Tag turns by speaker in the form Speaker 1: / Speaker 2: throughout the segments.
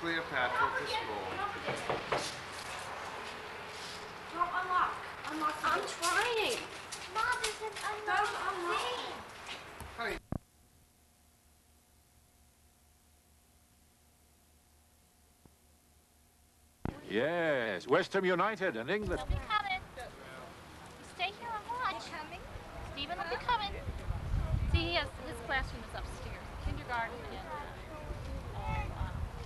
Speaker 1: Cleopatra to school.
Speaker 2: Don't unlock. Unlock. I'm trying.
Speaker 3: Mom, there's an
Speaker 2: Don't
Speaker 3: unknown
Speaker 2: unlock.
Speaker 1: Honey,
Speaker 4: Yes, West Ham United and England.
Speaker 5: They'll be coming. Stay here and watch. Stephen will be coming. See, he has his classroom is upstairs. Kindergarten and uh,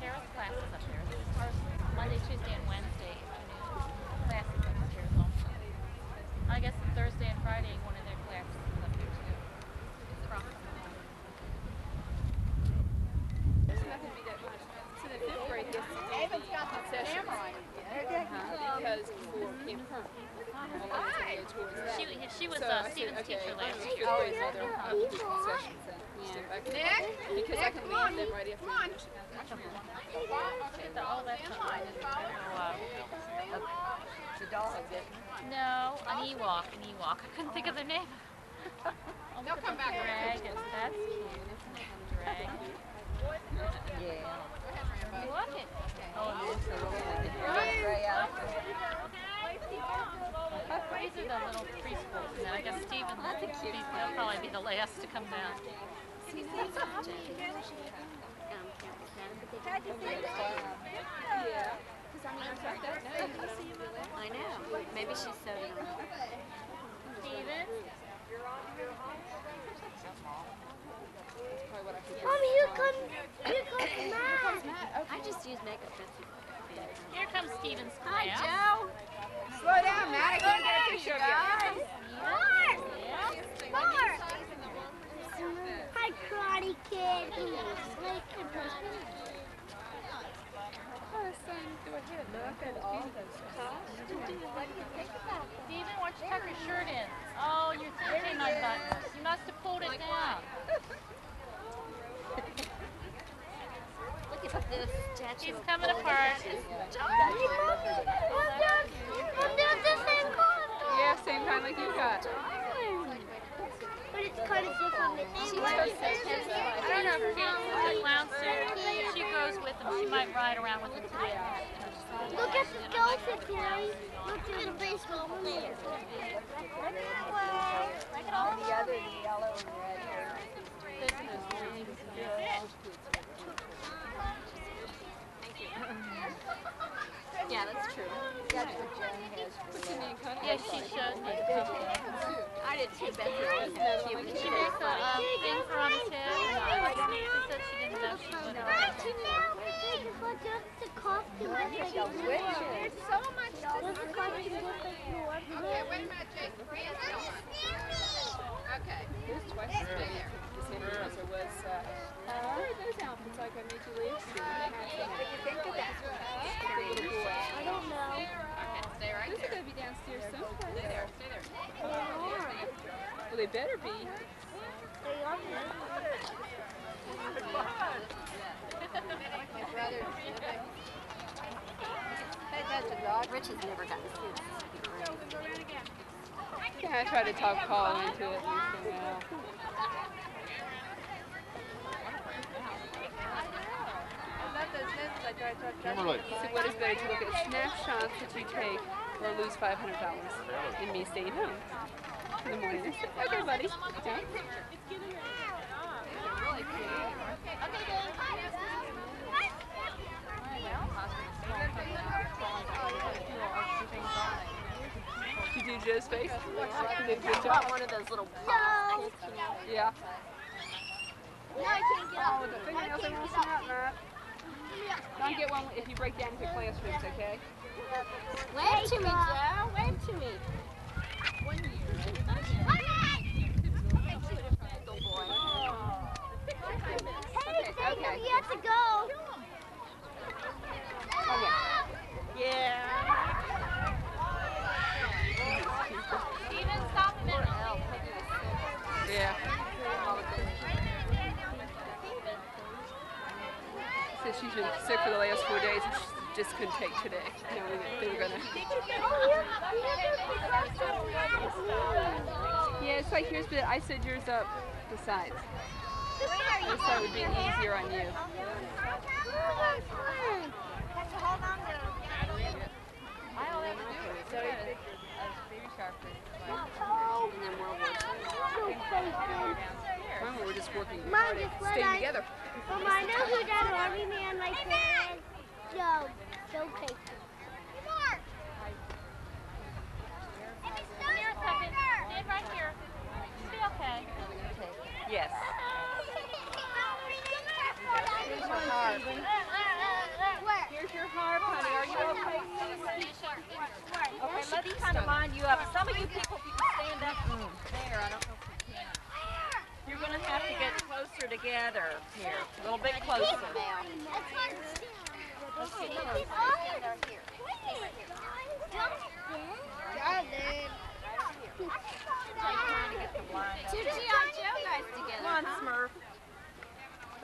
Speaker 5: uh, Tara's class is upstairs. As far Monday, Tuesday, and Wednesday afternoon, class is upstairs also. I guess Thursday and Friday, one of their classes is up there too. It's across the hall.
Speaker 6: There's nothing to be that much. So the fifth grade gets to do the concessions. Uh-huh, because before Kim Herm.
Speaker 5: She, she was
Speaker 6: So
Speaker 5: a
Speaker 6: I said,
Speaker 5: Stephen's
Speaker 6: okay,
Speaker 5: teacher last year.
Speaker 6: grade, so they'll probably do concessions then. Because I can leave them right after we finish the
Speaker 5: Look the, oh, that's a, oh,
Speaker 7: The dog, didn't
Speaker 5: No, an Ewok, an Ewok. I couldn't think of their name.
Speaker 6: Oh, they'll come back.
Speaker 5: Dragon. That's cute, isn't it? Dragon.
Speaker 7: Yeah.
Speaker 5: Look it.
Speaker 7: Oh, and it's a little gray outfit.
Speaker 5: These are the little preschools, and I guess Stephen, they'll probably be the last to come down.
Speaker 6: Yeah.
Speaker 2: I know. Maybe she's so young.
Speaker 5: Stephen?
Speaker 6: That's probably what I could
Speaker 3: Mommy, here comes, here comes Matt.
Speaker 2: I just use makeup. That's
Speaker 5: Here comes Stephen's
Speaker 2: Hi. Joe.
Speaker 6: Slow down, Matt. I can't get a picture of you.
Speaker 3: Mark!
Speaker 5: Yeah.
Speaker 3: Mark! Hi, Karate Kid. Like,
Speaker 5: Stephen, why don't you tuck your shirt in? Oh, your thing came unbuttoned. You must have pulled it down.
Speaker 2: Look at this statue.
Speaker 5: He's coming apart.
Speaker 6: Yeah, same kind like you got.
Speaker 3: But it's kind of different.
Speaker 5: She goes, I don't know if Kate's in the clown suit. She goes with him. She might ride around with him today.
Speaker 3: Look at the skeleton, Terry. Look at the baseball player. Look that way. Look at all
Speaker 7: the other, yellow and red hair.
Speaker 2: Yeah, that's true.
Speaker 7: That's what Jen has for
Speaker 6: What's your name, Connie?
Speaker 5: Yeah, she showed me.
Speaker 2: Too. Betsy was cute.
Speaker 5: She makes a um, thing for on his head. She said she didn't know she would.
Speaker 3: The. There's so much. The?
Speaker 6: Okay, wait a minute, Jake. Okay, here's twice as big. The same as there was, uh, are those outfits like I made you leave? What do you think of that? The little boy.
Speaker 3: I don't know.
Speaker 6: Okay, stay right Those are gonna be downstairs somewhere. they better be.
Speaker 3: They are.
Speaker 2: Rich has never gotten kids.
Speaker 6: Yeah, I tried to talk Paul into it. and he said no.
Speaker 1: Kimberly.
Speaker 6: So what is better to look at snapshots that you take or lose $500 and me staying home in the morning? Okay, buddy. Yeah. Did you do Joe's face? You did a good job.
Speaker 2: One of those little
Speaker 3: No.
Speaker 6: Yeah.
Speaker 3: No, I can't get oh, up.
Speaker 6: Oh, the fingernails are gonna snap, Matt. Don't get one if you break down into classrooms, okay?
Speaker 2: Wave to me, Joe. Wave to me.
Speaker 6: She's been sick for the last four days just couldn't take today. Knowing that they were gonna. Yeah, it's like yours, but I said yours up the sides. This side would be easier on you.
Speaker 2: And then World War II.
Speaker 6: Mom, we're just working
Speaker 3: Mom, just
Speaker 6: to
Speaker 3: let
Speaker 6: stay
Speaker 3: I-
Speaker 6: together.
Speaker 3: Mom, I know who that army man like that. Joe.
Speaker 7: Yes. Here's your harp, honey. Are you okay?
Speaker 2: Okay, let's kind of line you up. Some of you people, if you can stand up there, I don't know if you can. You're going to have to get closer together here, a little bit closer get closer. Come on, Smurf.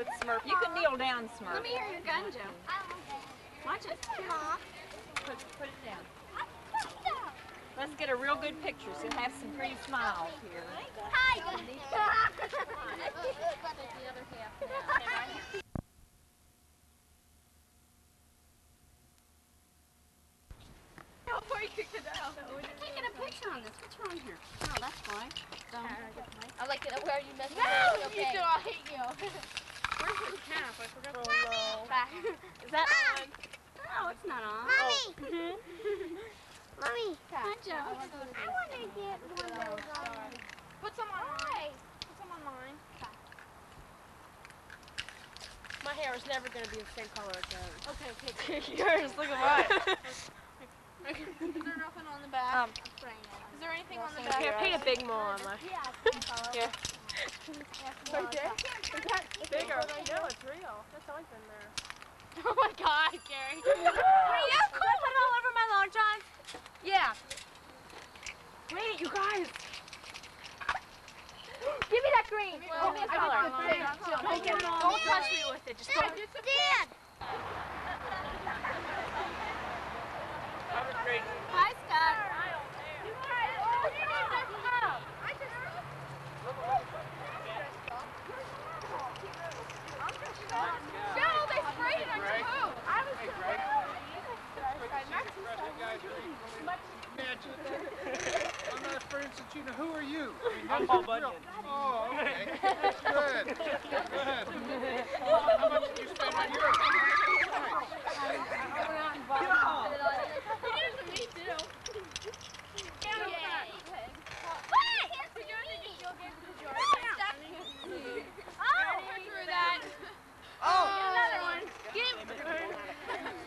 Speaker 2: Put Smurf. You can kneel down, Smurf. Let me hear your gun, Joe. Watch it. Put, put it down. Let's get a real good picture, so have some pretty smiles here.
Speaker 6: Before you kicked it out.
Speaker 2: Can't get a picture on this. What's wrong here? Oh, that's fine.
Speaker 3: I like it where you messed
Speaker 6: No,
Speaker 3: up.
Speaker 6: you do. I hate you.
Speaker 2: Where's his cap? I forgot.
Speaker 3: Mommy!
Speaker 2: Is that on? No, it's not on.
Speaker 3: Mommy! Mommy!
Speaker 2: Hi, Joe.
Speaker 3: I want to get one of those on.
Speaker 6: Put some on mine. Put some on mine.
Speaker 8: My hair is never going to be the same color again.
Speaker 2: Okay, okay. Yours, look at mine.
Speaker 6: Is there nothing on the back?
Speaker 2: Um,
Speaker 6: Is there anything on the back?
Speaker 8: can't paint a big mole on my
Speaker 6: Yeah.
Speaker 8: Right there? Is that bigger? I know, it's real. That's always been there.
Speaker 2: Oh my God, Gary. Are you cool? All over my long johns? Yeah. Wait, you guys. Give me that green. Give me a color. Don't touch me with it. Just don't.
Speaker 3: Dad!
Speaker 2: Hi, Scott.
Speaker 6: No, they sprayed it on your boot. I was
Speaker 1: I'm not afraid since you know, who are you? I mean, I'm Paul Bunyan. Oh, okay. Good. Good. How much did you spend on yours?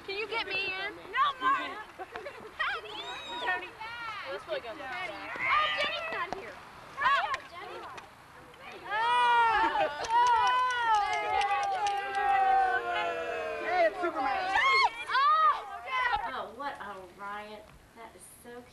Speaker 6: Can you get me in? No, Martin. Tony.
Speaker 8: Let's play. Oh,
Speaker 6: oh, Jenny's not here.
Speaker 1: Hey, it's Superman.
Speaker 2: Oh, oh, oh what a riot. That is so cute.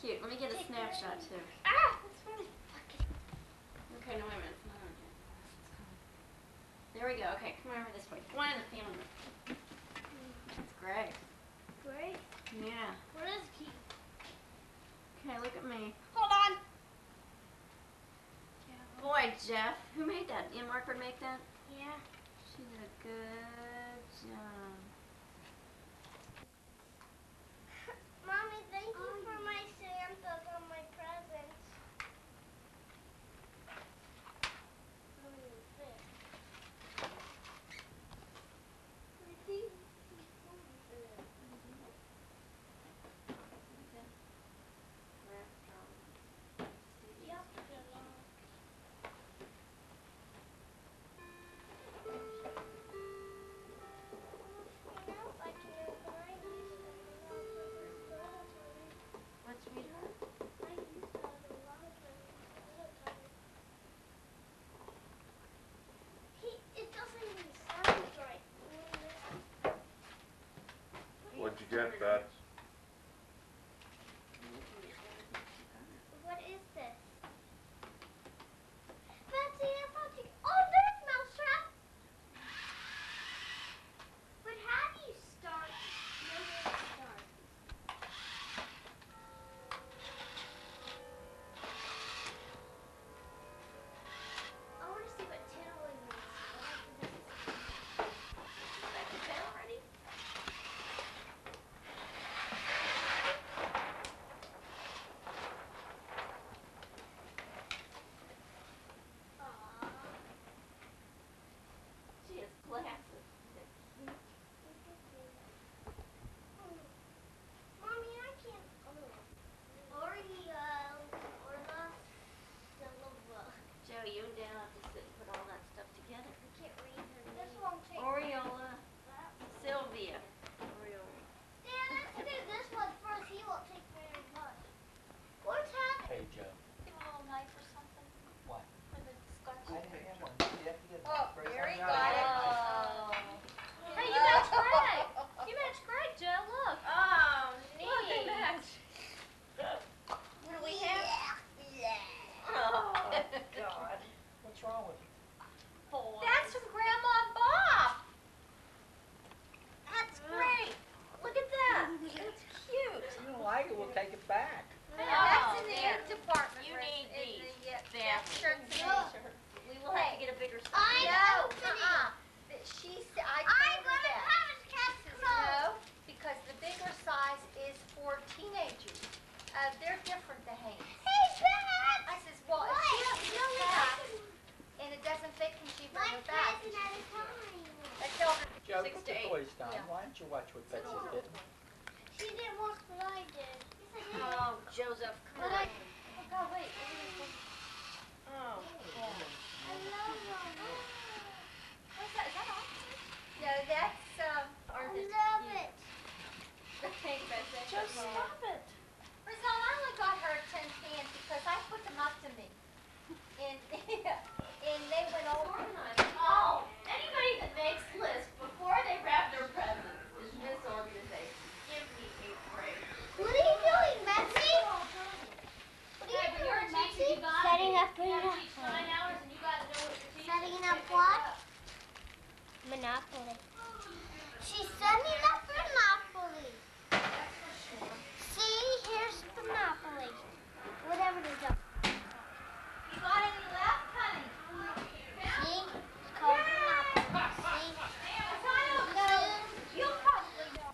Speaker 3: cute. Let me get a snapshot too.
Speaker 9: Ah, that's really fucking.
Speaker 3: Okay, no, wait a minute. There we go. Okay, come over this way. Come on in the family room. It's great.
Speaker 9: Great?
Speaker 3: Yeah.
Speaker 9: Where is he?
Speaker 3: Okay, look at me.
Speaker 9: Hold on! Yeah.
Speaker 3: Boy, Jeff. Who made that? Ian Markford make that?
Speaker 9: Yeah.
Speaker 3: She did a good job.
Speaker 9: you
Speaker 2: watch what Betsy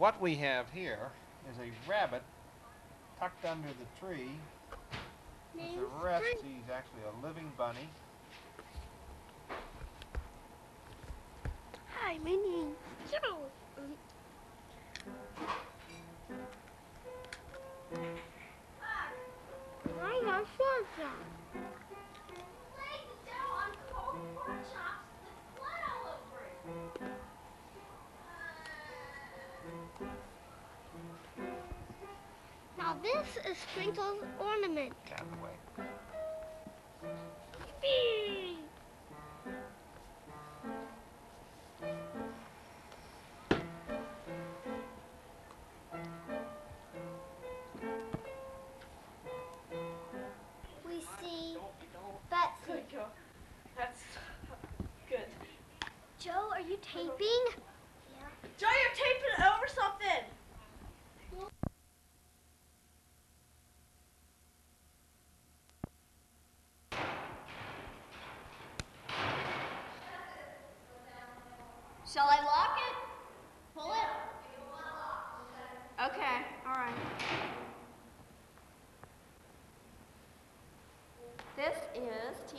Speaker 9: what
Speaker 10: we have here is a rabbit tucked under the tree. The Rest, he's actually a living bunny.
Speaker 3: This is Sprinkle's ornament.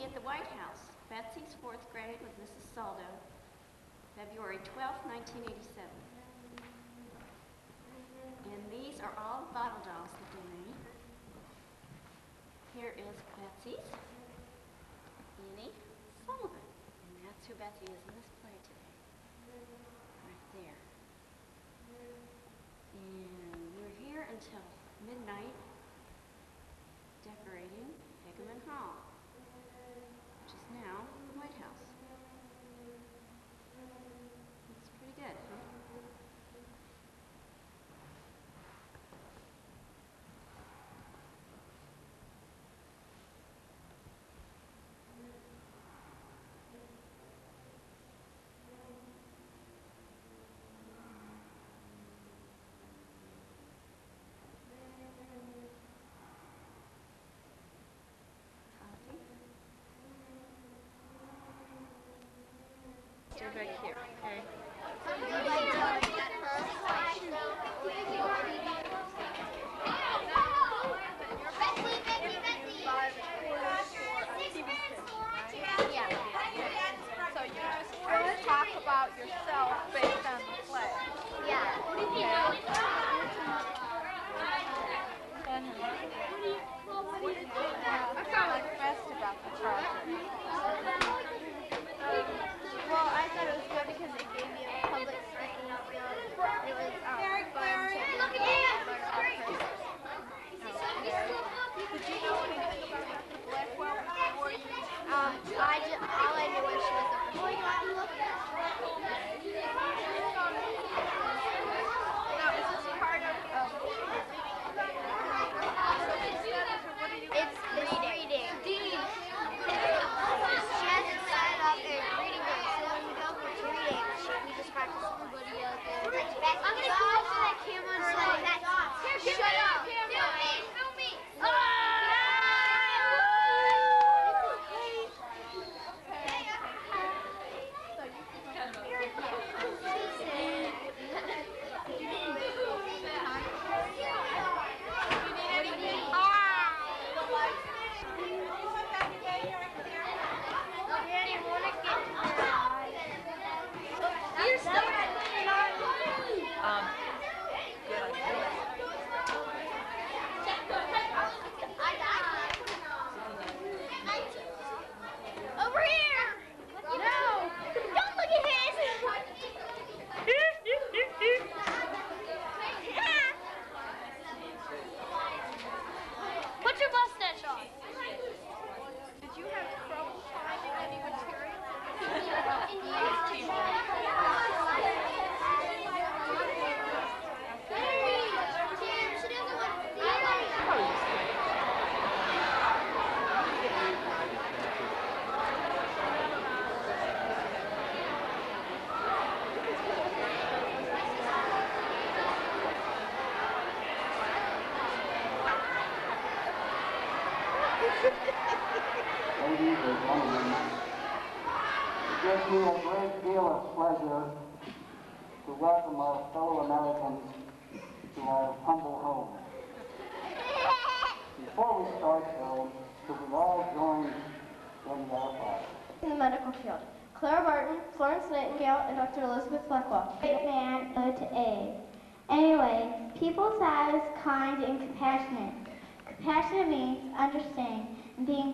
Speaker 2: at the White House, Betsy's fourth grade with Mrs. Saldo, February 12, 1987. And these are all the bottle dolls that they made. Here is Betsy's, Annie Sullivan. And that's who Betsy is in this play today. Right there. And we're here until midnight decorating Hickman Hall.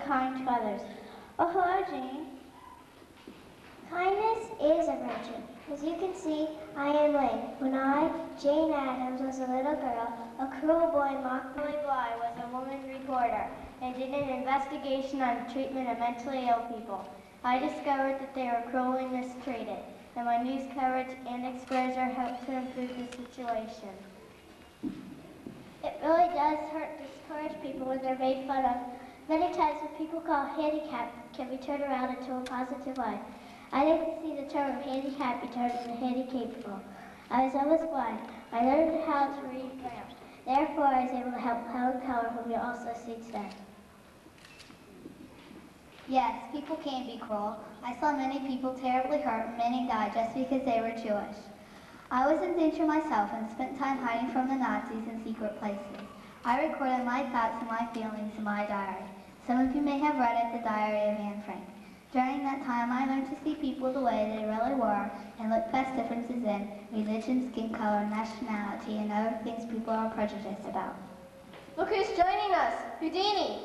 Speaker 8: kind
Speaker 3: to others. Oh, hello, Jane. Kindness is a virtue. As you can see, I am lame. When I, Jane Addams, was a little girl, a cruel boy mocked Billy boy Was a woman reporter and did an investigation on the treatment of mentally ill people. I discovered that they were cruelly mistreated, and my news coverage and exposure helped to improve the situation. It really does hurt to discourage people when they're made fun of Many times what people call handicap can be turned around into a positive. I to see the term handicap be turned into handicapable. I was almost blind. I learned how to read Braille. Therefore, I was able to help Helen Keller, whom you also see today.
Speaker 11: Yes, people can be cruel. I saw many people terribly hurt and many die just because they were Jewish. I was in danger myself and spent time hiding from the Nazis in secret places. I recorded my thoughts and my feelings in my diary. Some of you may have read it, The Diary of Anne Frank. During that time, I learned to see people the way they really were and look past differences in religion, skin color, nationality, and other things people are prejudiced about.
Speaker 3: Look who's joining us, Houdini.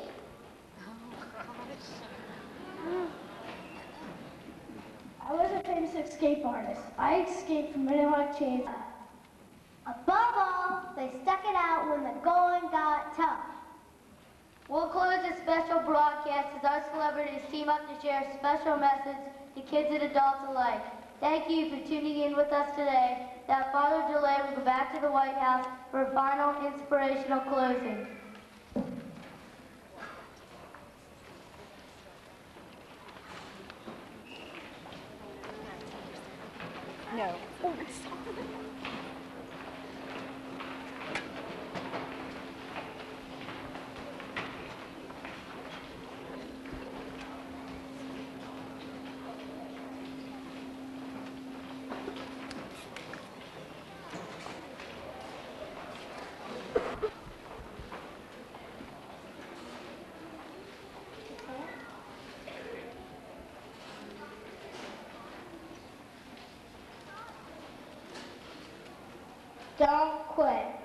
Speaker 3: I was a famous escape artist. I escaped from many like chains. Above all, they stuck it out when the going got tough. We'll close this special broadcast as our celebrities team up to share a special message to kids and adults alike. Thank you for tuning in with us today. That Father DeLay will go back to the White House for a final inspirational closing.
Speaker 6: No.
Speaker 3: Oh, Don't quit.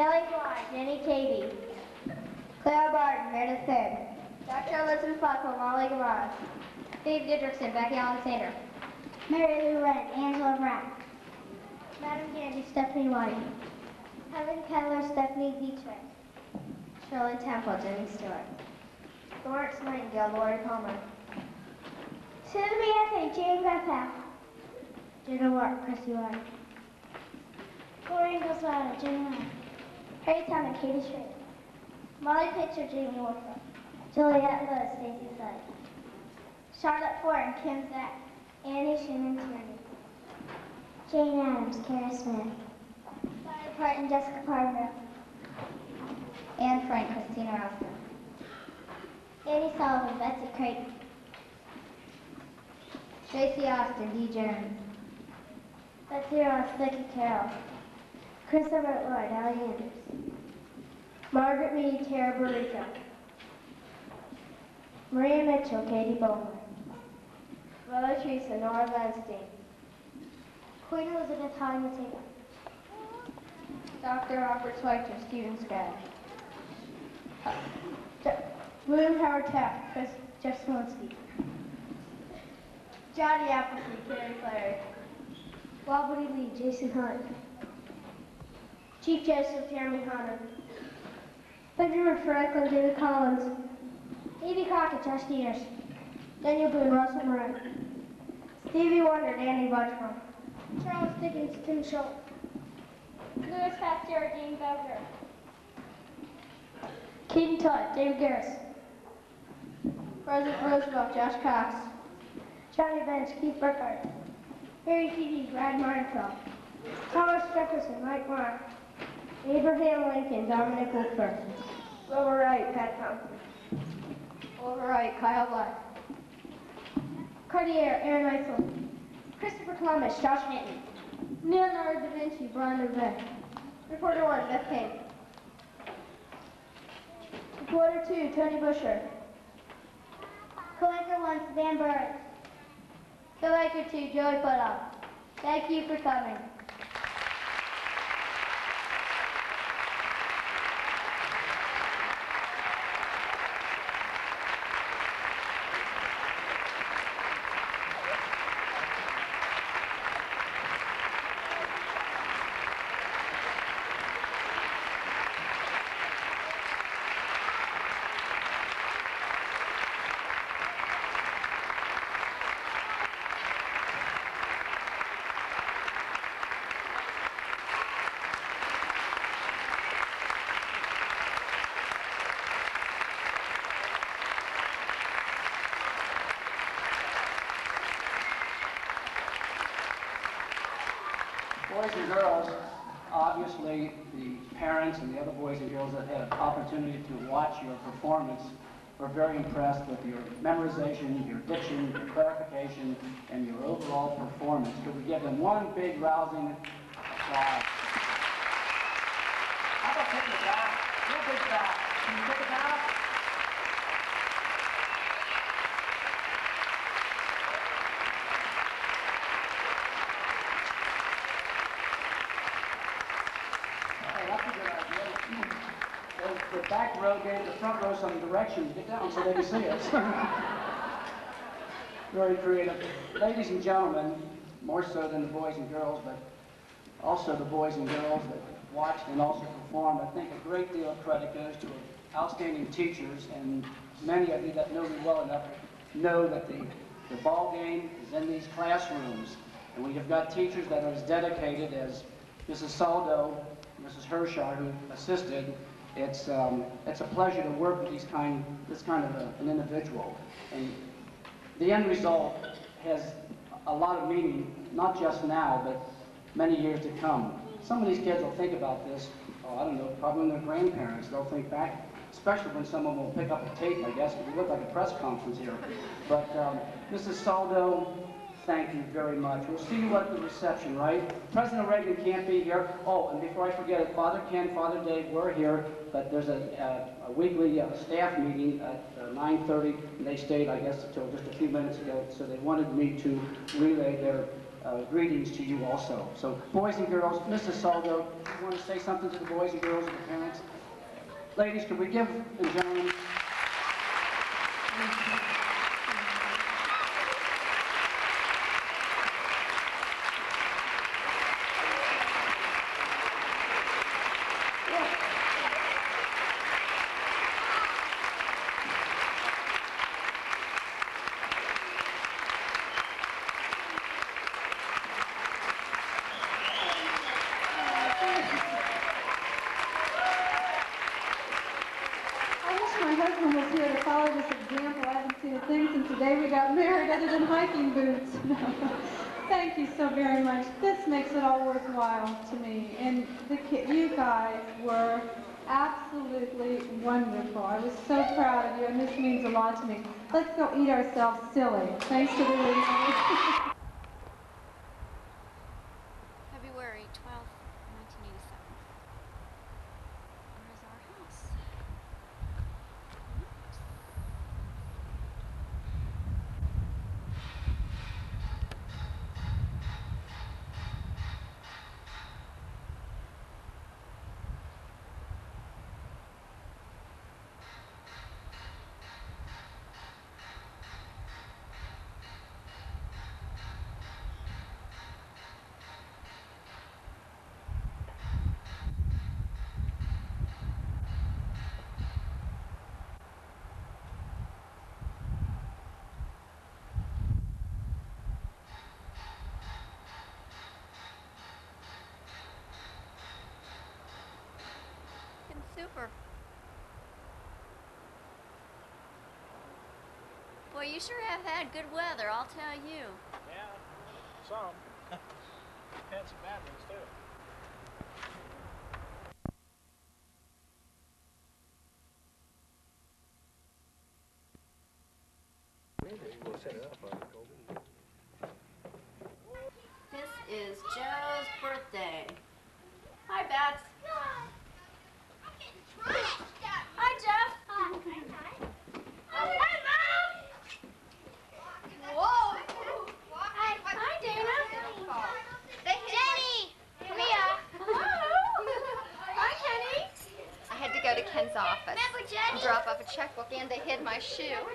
Speaker 3: Nellie Bly, Jenny Cavey. Clara Barton, Meredith Fair. Dr. Elizabeth Buckle, Molly Guevara. Babe Didrikson, Becky Alexander. Mary Lou Wren, Angela Brown. Madam Gandy, Stephanie White. Helen Keller, Stephanie Dietrich. Shirley Temple, Jimmy Stewart. Florence Nightingale, Lori Palmer. Susan. Anthony, Jane Bethel. Jenna Ward, Chrissy Ward. Gloria Ingalls Jenny Ward. Harry Thomas, Katie Schrader. Molly Pitcher, Jamie Warfield. Juliette Lowe, Stacey Sutton. Charlotte Ford and Kim Zach. Annie Shannon Tierney. Jane Addams, Kara Smith. Violet Parton, Jessica Parker. Anne Frank, Christina Austin. Annie Sullivan, Betsy Creighton. Tracy Austin, D. Jones. Betsy Ross, Becky Carroll. Chris Evert Lloyd, Allie Andrews. Margaret Mead, Tara Barrico. Maria Mitchell, Katie Bowman. Mother Teresa, Nora Vanstein. Queen Elizabeth Holly Matina. Dr. Robert Schweitzer, Stephen Scratch.
Speaker 12: William Howard Taft, Chris Jeff Smolinski. Johnny Appleseed, Kerry Clary. Wobbly Lee, Jason Hunt. Chief Justice Jeremy Hunter. Benjamin Franklin, David Collins. Davy Crockett, Josh Dieters. Daniel Boone, Russell Moran. Stevie Wonder, Danny Butchman. Charles Dickens, Tim Schultz. Louis Pasteur, Dean Becker. Keaton Tutt, Dave Garris. President Roosevelt, Josh Cox. Johnny Bench, Keith Burkhardt. Harry Keating, Brad Meinfeld. Thomas Jefferson, Mike Mark. Abraham Lincoln, Dominic Wolfer. Wilbur Wright, Pat Thompson. Wilbur Wright, Kyle Black. Cartier, Aaron Eifel. Christopher Columbus, Josh Hinton. Leonardo da Vinci, Brian Levesque. Reporter 1, Beth Kane. Reporter 2, Tony Busher.
Speaker 11: Co-anchor 1, Van Burris. Co-anchor 2, Joey Putoff. Thank you for coming.
Speaker 13: Boys and girls, obviously, the parents and the other boys and girls that had an opportunity to watch your performance were very impressed with your memorization, your diction, your clarification, and your overall performance. Could we give them one big rousing applause? How about taking it back? Real big back. Can you take it back? Hey, that's a good idea. The, the back row gave the row some directions. Get down so they can see us. Very creative. Ladies and gentlemen, more so than the boys and girls, but also the boys and girls that watched and also performed, I think a great deal of credit goes to outstanding teachers, and many of you that know me well enough know that the, the ball game is in these classrooms. And we have got teachers that are as dedicated as Mrs. Saldo, Mrs. Hershar, who assisted. It's, um, it's a pleasure to work with these kind, this kind of a, an individual. And the end result has a lot of meaning, not just now, but many years to come. Some of these kids will think about this, oh, I don't know, probably their grandparents. They'll think back, especially when someone will pick up a tape, I guess, because we look like a press conference here. But um, Mrs. Saldo, thank you very much. We'll see you at the reception, right? President Reagan can't be here. Oh, and before I forget it, Father Ken, Father Dave were here, but there's a, a, a weekly uh, staff meeting at uh, 9.30, and they stayed, I guess, until just a few minutes ago, so they wanted me to relay their uh, greetings to you also. So, boys and girls, Mrs. Saldo, you want to say something to the boys and girls and the parents? Ladies, can we give the gentlemen...
Speaker 14: I wish my husband was here to follow this example. I haven't seen a thing since the day we got married other than hiking boots. Thank you so very much. This makes it all worthwhile to me. And the ki- you guys were absolutely wonderful. I was so proud of you, and this means a lot to me. Let's go eat ourselves silly. Thanks to the ladies.
Speaker 2: had good weather, I'll tell you.
Speaker 1: Yeah, some. had some bad ones, too.
Speaker 3: Maybe we'll set it up.
Speaker 2: and they
Speaker 3: hid my shoe.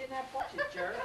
Speaker 3: In that you jerk.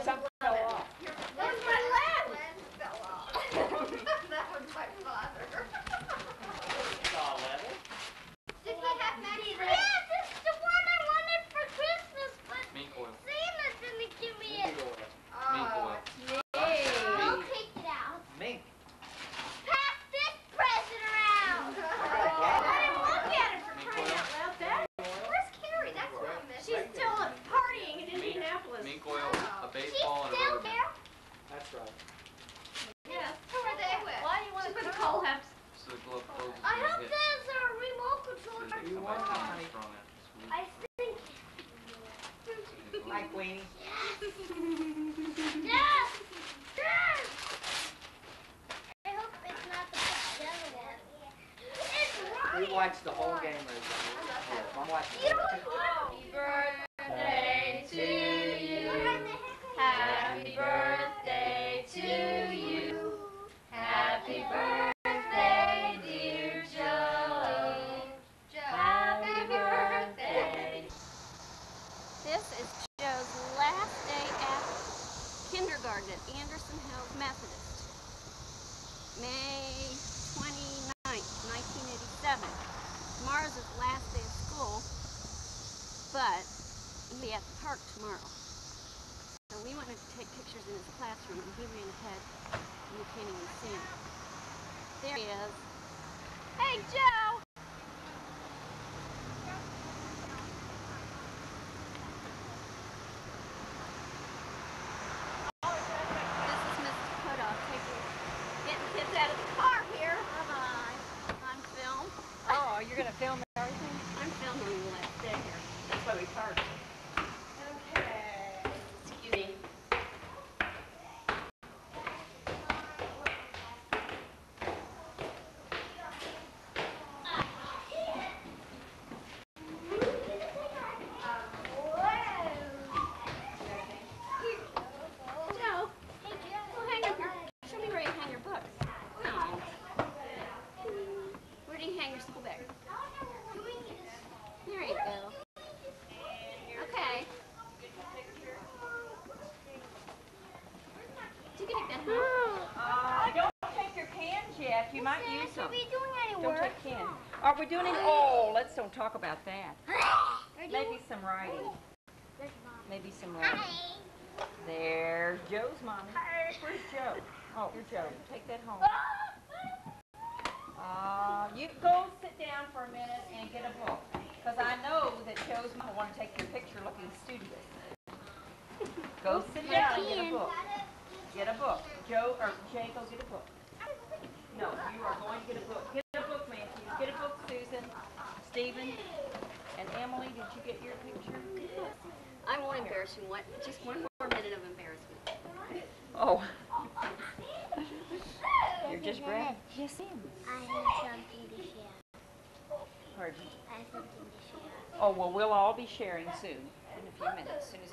Speaker 15: some You
Speaker 7: might use them.
Speaker 16: Are we doing any
Speaker 7: don't
Speaker 16: work?
Speaker 7: take candy. Are we doing any? Oh, let's don't talk about that. Maybe some writing. Maybe some writing. There's Joe's mommy. Where's Joe? Oh, here's Joe. Take that home. Uh, you go sit down for a minute and get a book. Because I know that Joe's mom want to take your picture looking studious. Go sit down and get a book. Get a book. Joe or
Speaker 2: embarrassing one, just one more minute of embarrassment.
Speaker 7: Oh. You're just brave. Yes, ma'am.
Speaker 3: I have something to share.
Speaker 7: Pardon?
Speaker 3: I have something to share.
Speaker 7: Oh, well, we'll all be sharing soon, in a few minutes, as soon as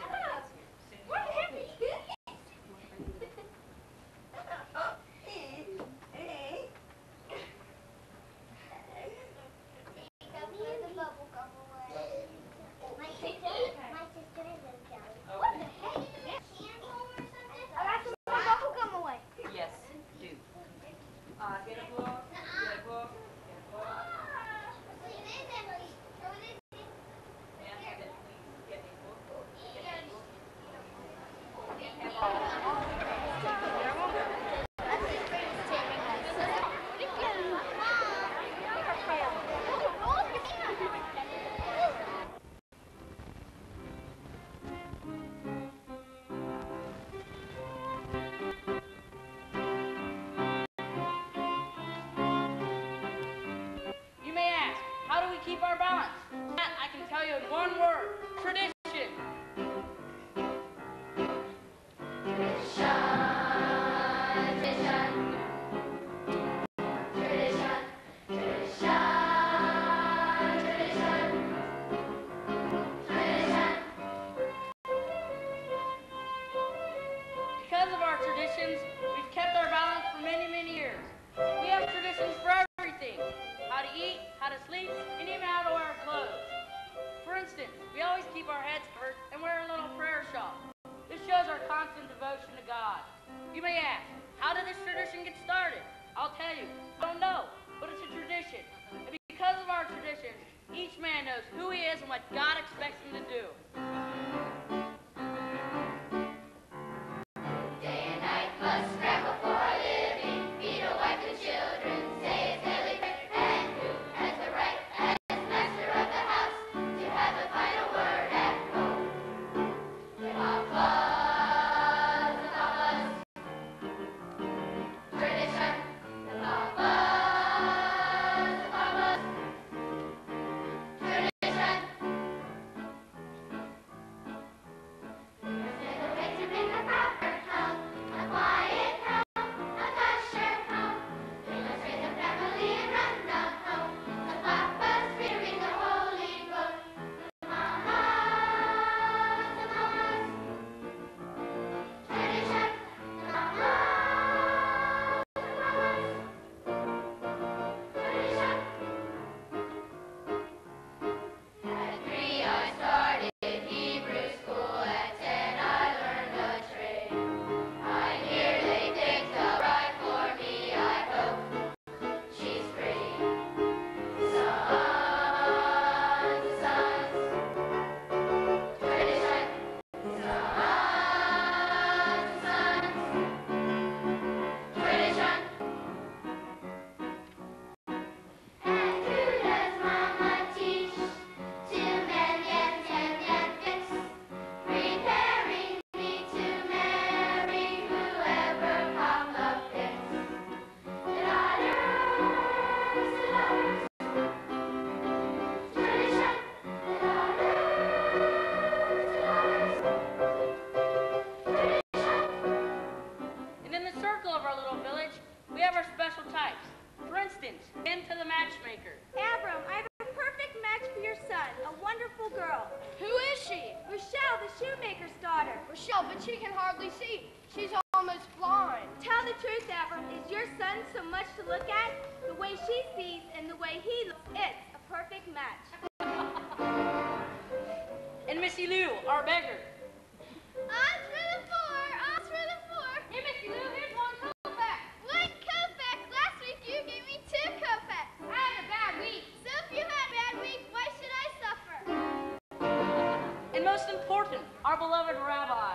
Speaker 17: beloved rabbi.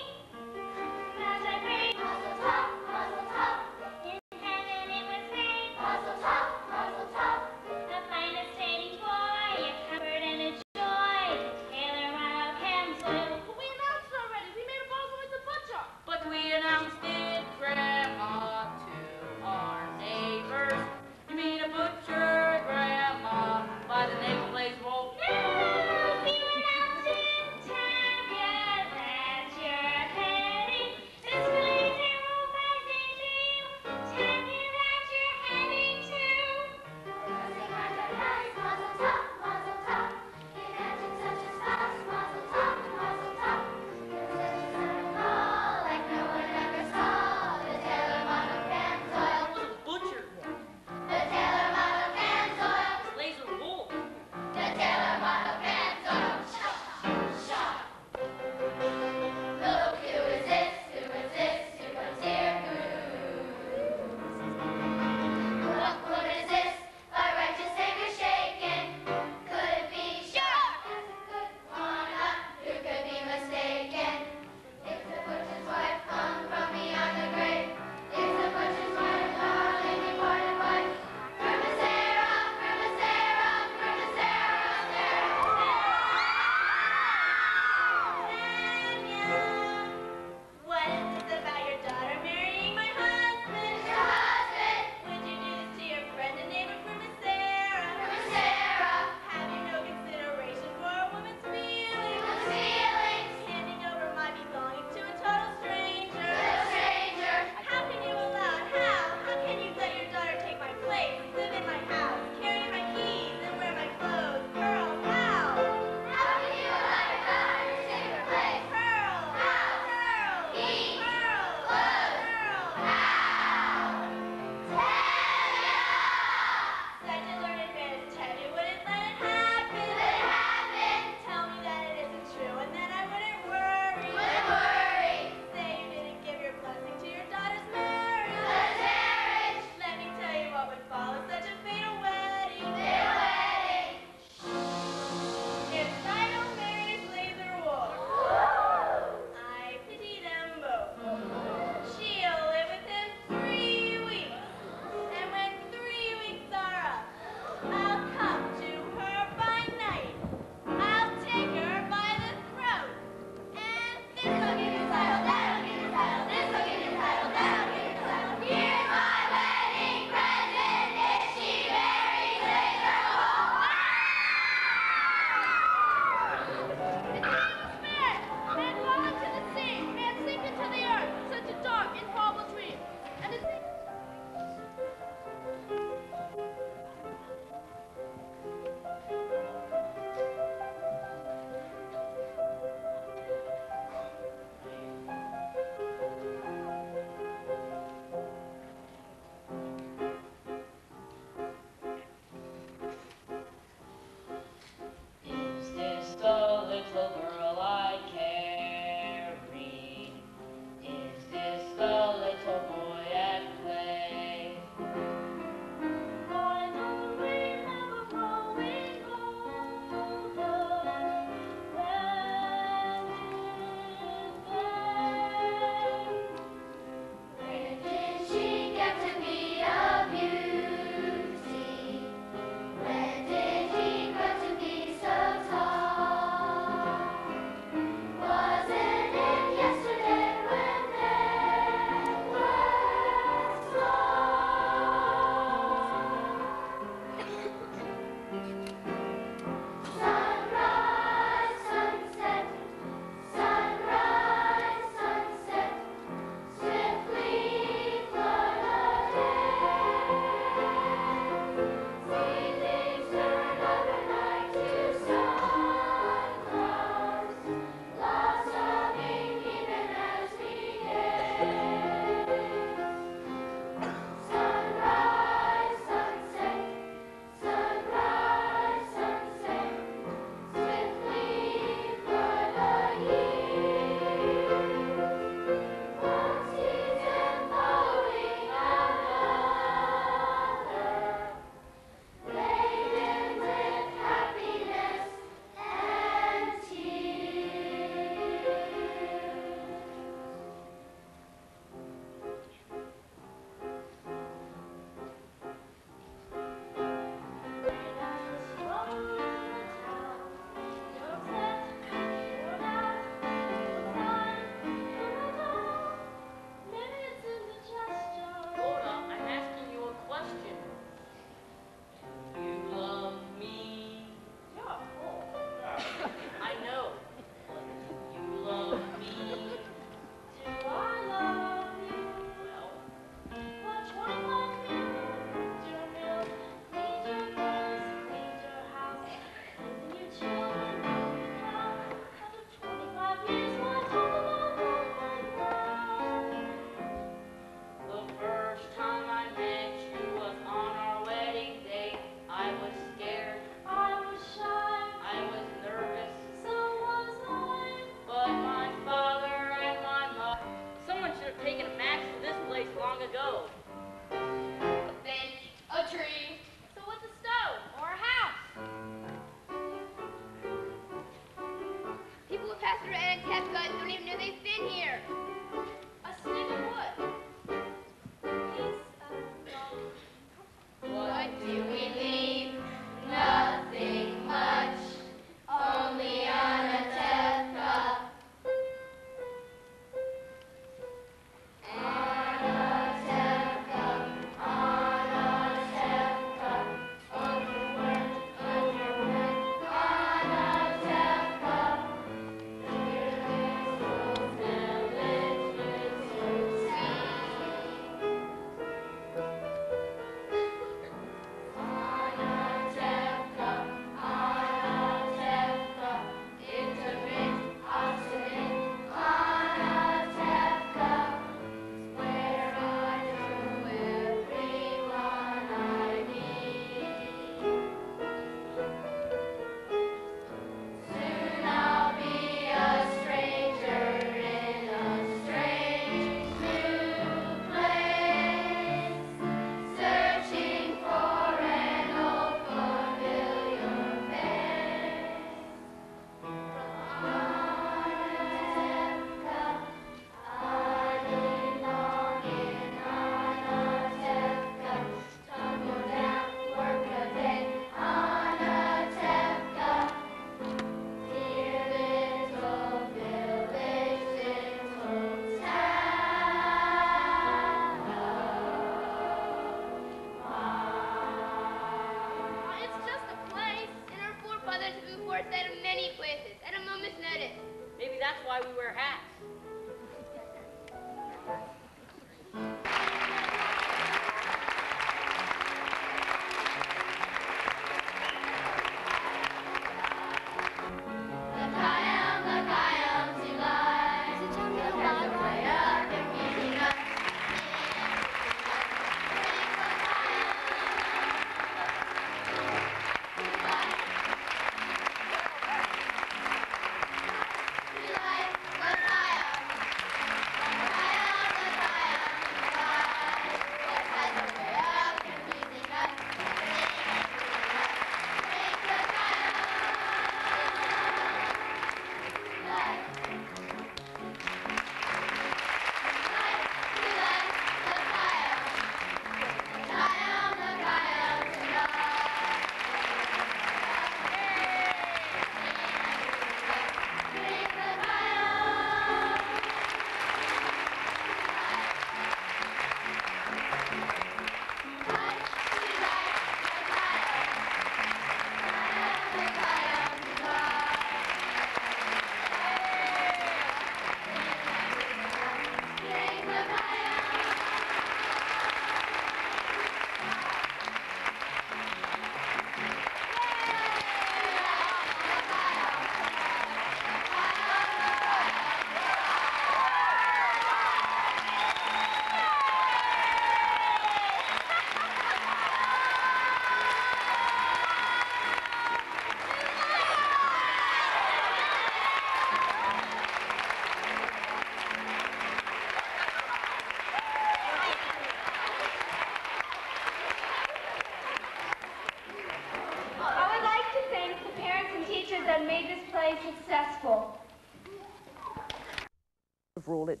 Speaker 18: Rule it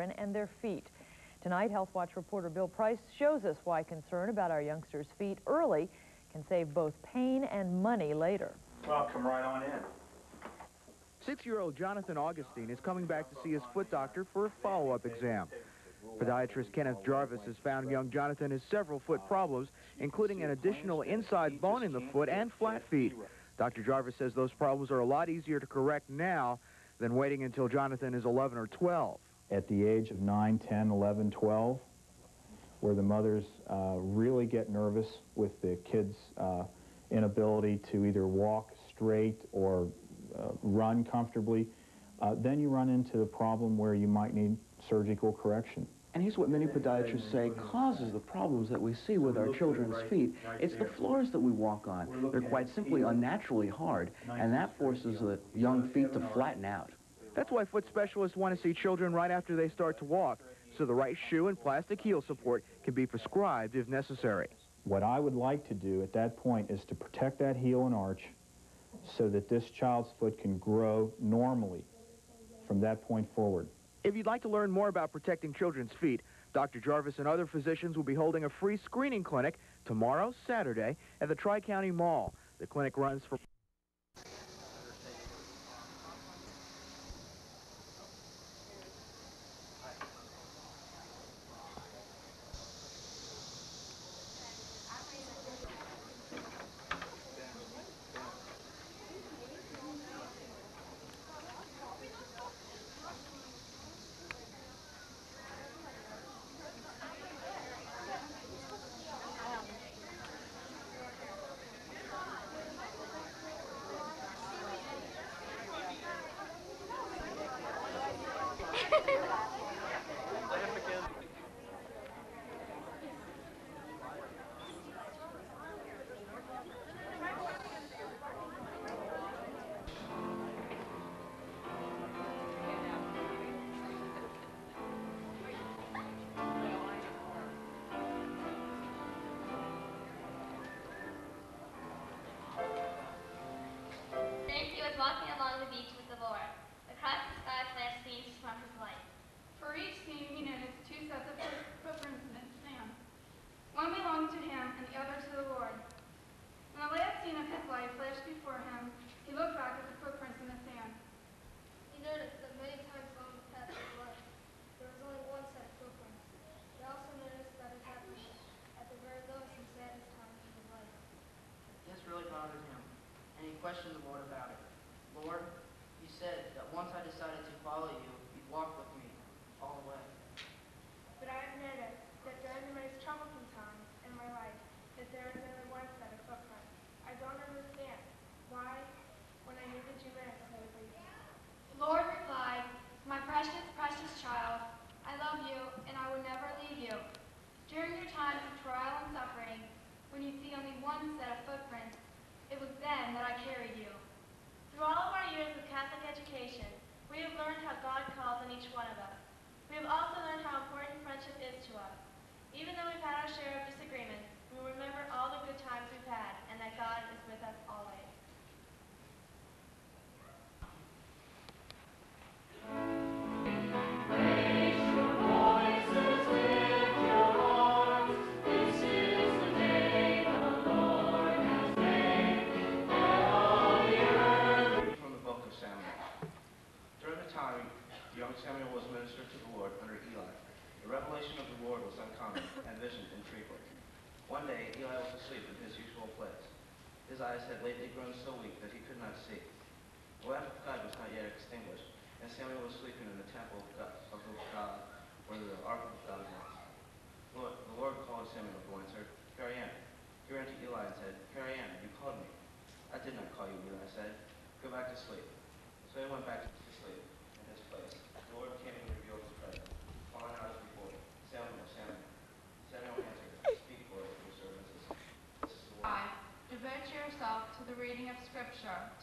Speaker 18: children and their feet. Tonight, Health Watch reporter Bill Price shows us why concern about our youngsters' feet early can save both pain and money later.
Speaker 19: Well, come right on in.
Speaker 20: Six-year-old Jonathan Augustine is coming back to see his foot doctor for a follow-up exam. Podiatrist Kenneth Jarvis has found young Jonathan has several foot problems, including an additional inside bone in the foot and flat feet. Dr. Jarvis says those problems are a lot easier to correct now than waiting until Jonathan is 11 or 12.
Speaker 21: At the age of 9, 10, 11, 12, where the mothers uh, really get nervous with the kids' uh, inability to either walk straight or uh, run comfortably, uh, then you run into the problem where you might need surgical correction.
Speaker 22: And here's what many podiatrists say causes the problems that we see with our children's feet. It's the floors that we walk on. They're quite simply unnaturally hard, and that forces the young feet to flatten out.
Speaker 20: That's why foot specialists want to see children right after they start to walk, so the right shoe and plastic heel support can be prescribed if necessary.
Speaker 21: What I would like to do at that point is to protect that heel and arch so that this child's foot can grow normally from that point forward.
Speaker 20: If you'd like to learn more about protecting children's feet, Dr. Jarvis and other physicians will be holding a free screening clinic tomorrow, Saturday, at the Tri-County Mall. The clinic runs for...
Speaker 23: question the water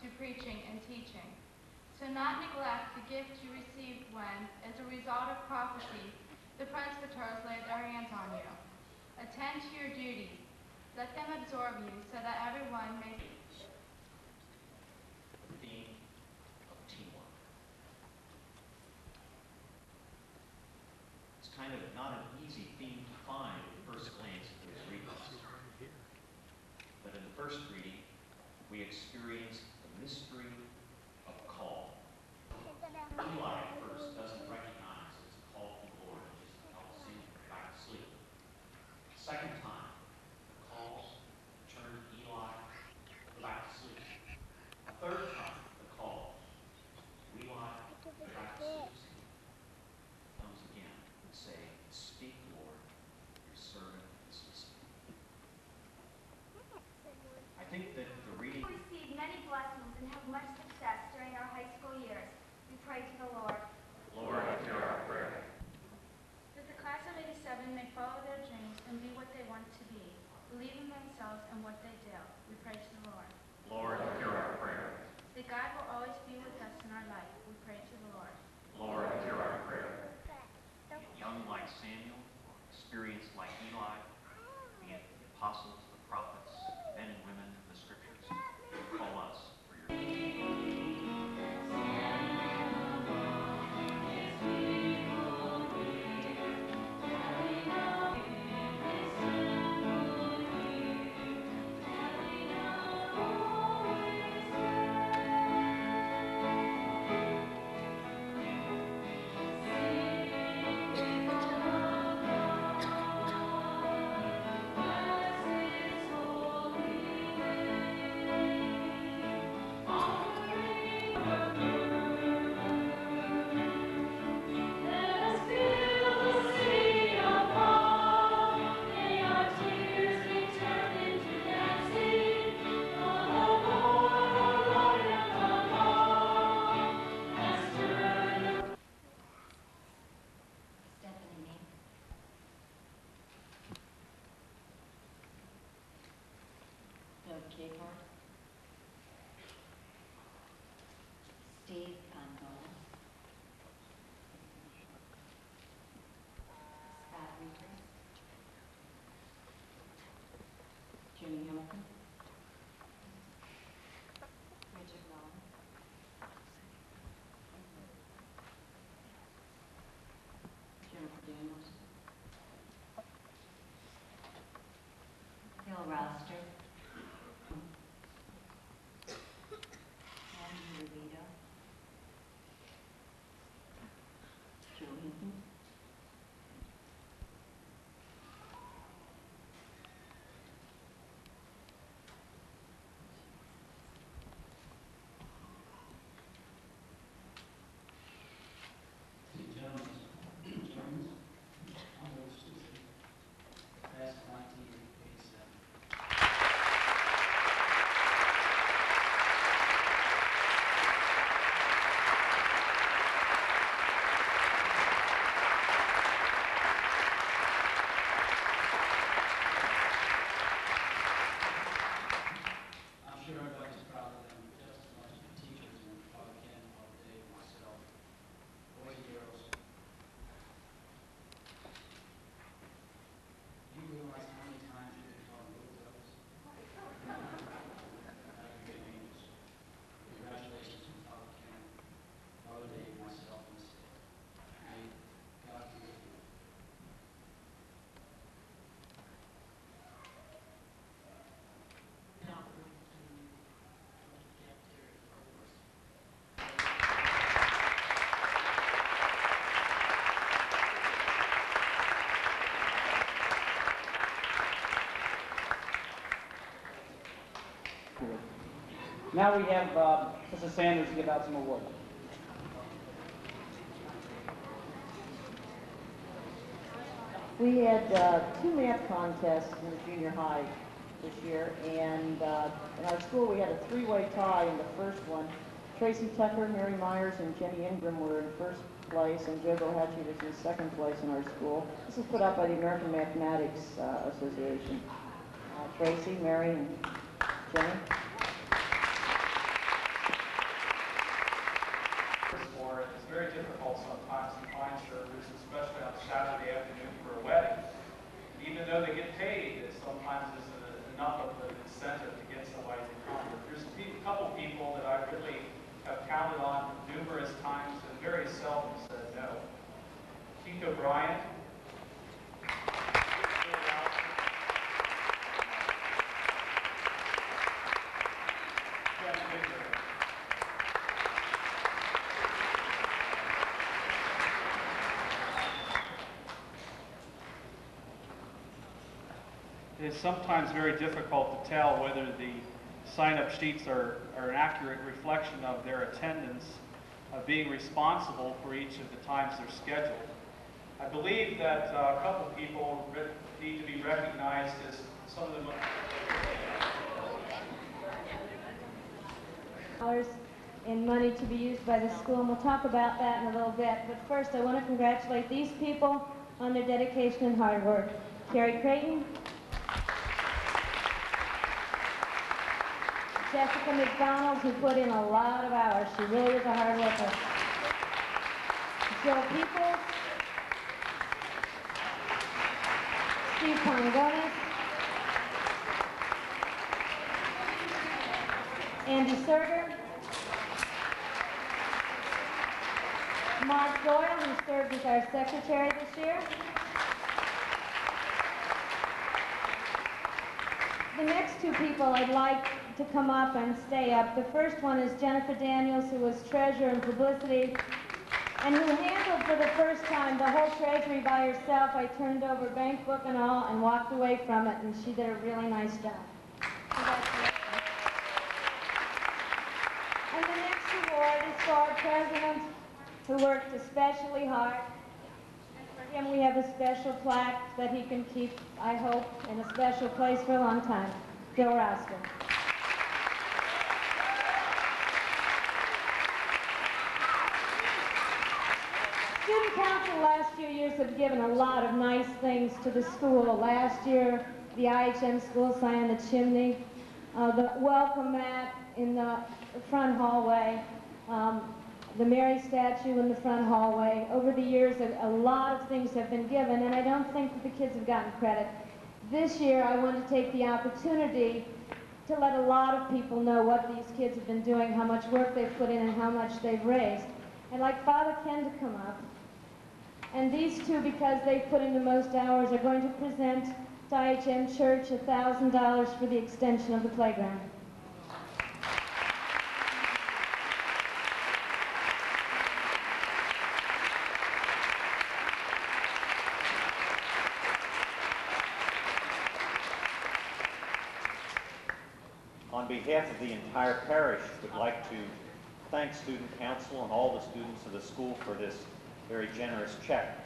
Speaker 23: to
Speaker 3: preaching and teaching. So not neglect the gift you received when, as a result of prophecy, the presbyters laid their hands on you. Attend to your duties. Let them absorb you so that everyone may...
Speaker 24: kind of not an easy theme to find at first glance at these readings. But in the first reading, we experience
Speaker 8: God will always be with us in our life. We pray to the Lord.
Speaker 24: Lord, hear our prayer. Young like Samuel, experienced like Eli, the apostles,
Speaker 13: Now we have uh, Mrs. Sanders to give out some awards.
Speaker 25: We had uh, two math contests in the junior high this year, and uh, in our school we had a three-way tie in the first one. Tracy Tucker, Mary Myers, and Jenny Ingram were in first place, and Joe Bohatchee was in second place in our school. This was put out by the American Mathematics uh, Association. Uh, Tracy, Mary, and Jenny.
Speaker 26: for it. It's very difficult sometimes to find servers, especially on Saturday afternoon for a wedding. Even though they get paid, it sometimes isn't enough of an incentive to get somebody to come. But there's a couple people that I really have counted on numerous times and very seldom said no. Keith O'Brien. Sometimes very difficult to tell whether the sign-up sheets are, are an accurate reflection of their attendance, of being responsible for each of the times they're scheduled. I believe that uh, a couple people need to be recognized as some of the most
Speaker 27: dollars in money to be used by the school, and we'll talk about that in a little bit. But first, I want to congratulate these people on their dedication and hard work. Carrie Creighton, Jessica McDonald, who put in a lot of hours. She really is a hard worker. Joe Peoples, Steve Pongonis, Andy Serger, Mark Doyle, who served as our secretary this year. The next two people I'd like to come up and stay up. The first one is Jennifer Daniels, who was treasurer and publicity, and who handled for the first time the whole treasury by herself. I turned over bank book and all and walked away from it, and she did a really nice job. And the next award is for our president, who worked especially hard. And for him, we have a special plaque that he can keep, I hope, in a special place for a long time. Joe Roscoe. Student council last few years have given a lot of nice things to the school. Last year, the IHM school sign on the chimney, uh, the welcome mat in the front hallway, um, the Mary statue in the front hallway. Over the years, a, a lot of things have been given, and I don't think that the kids have gotten credit. This year, I want to take the opportunity to let a lot of people know what these kids have been doing, how much work they've put in, and how much they've raised. I'd like Father Ken to come up. And these two, because they've put in the most hours, are going to present to Church $1,000 for the extension of the playground.
Speaker 28: On behalf of the entire parish, would like to thank Student Council and all the students of the school for this very generous check.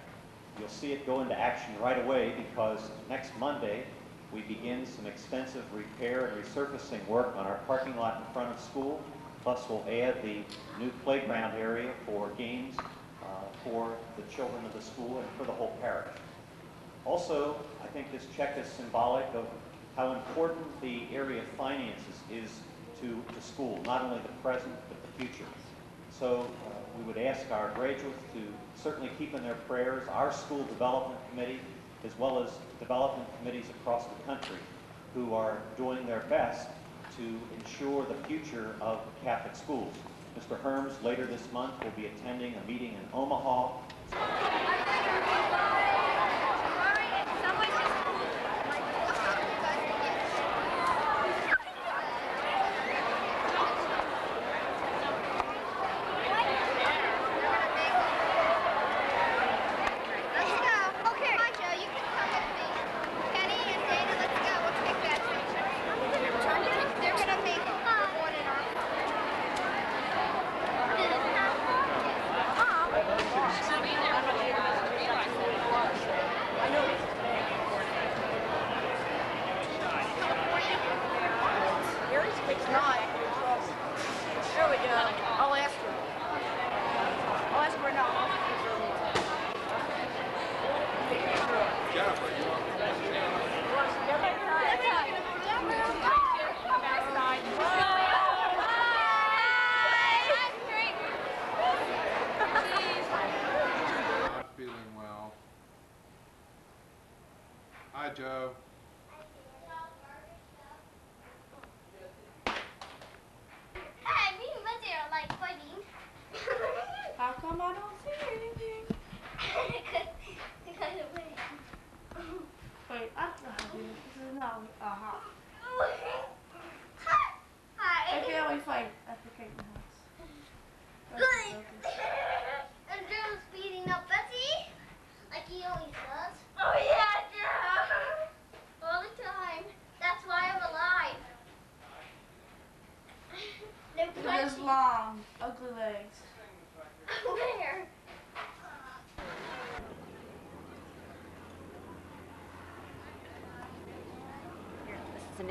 Speaker 28: You'll see it go into action right away because next Monday, we begin some extensive repair and resurfacing work on our parking lot in front of school. Plus, we'll add the new playground area for games uh, for the children of the school and for the whole parish. Also, I think this check is symbolic of how important the area of finances is to the school, not only the present, but the future. So uh, we would ask our graduates to certainly keep in their prayers our school development committee, as well as development committees across the country who are doing their best to ensure the future of Catholic schools. Mr. Herms later this month will be attending a meeting in Omaha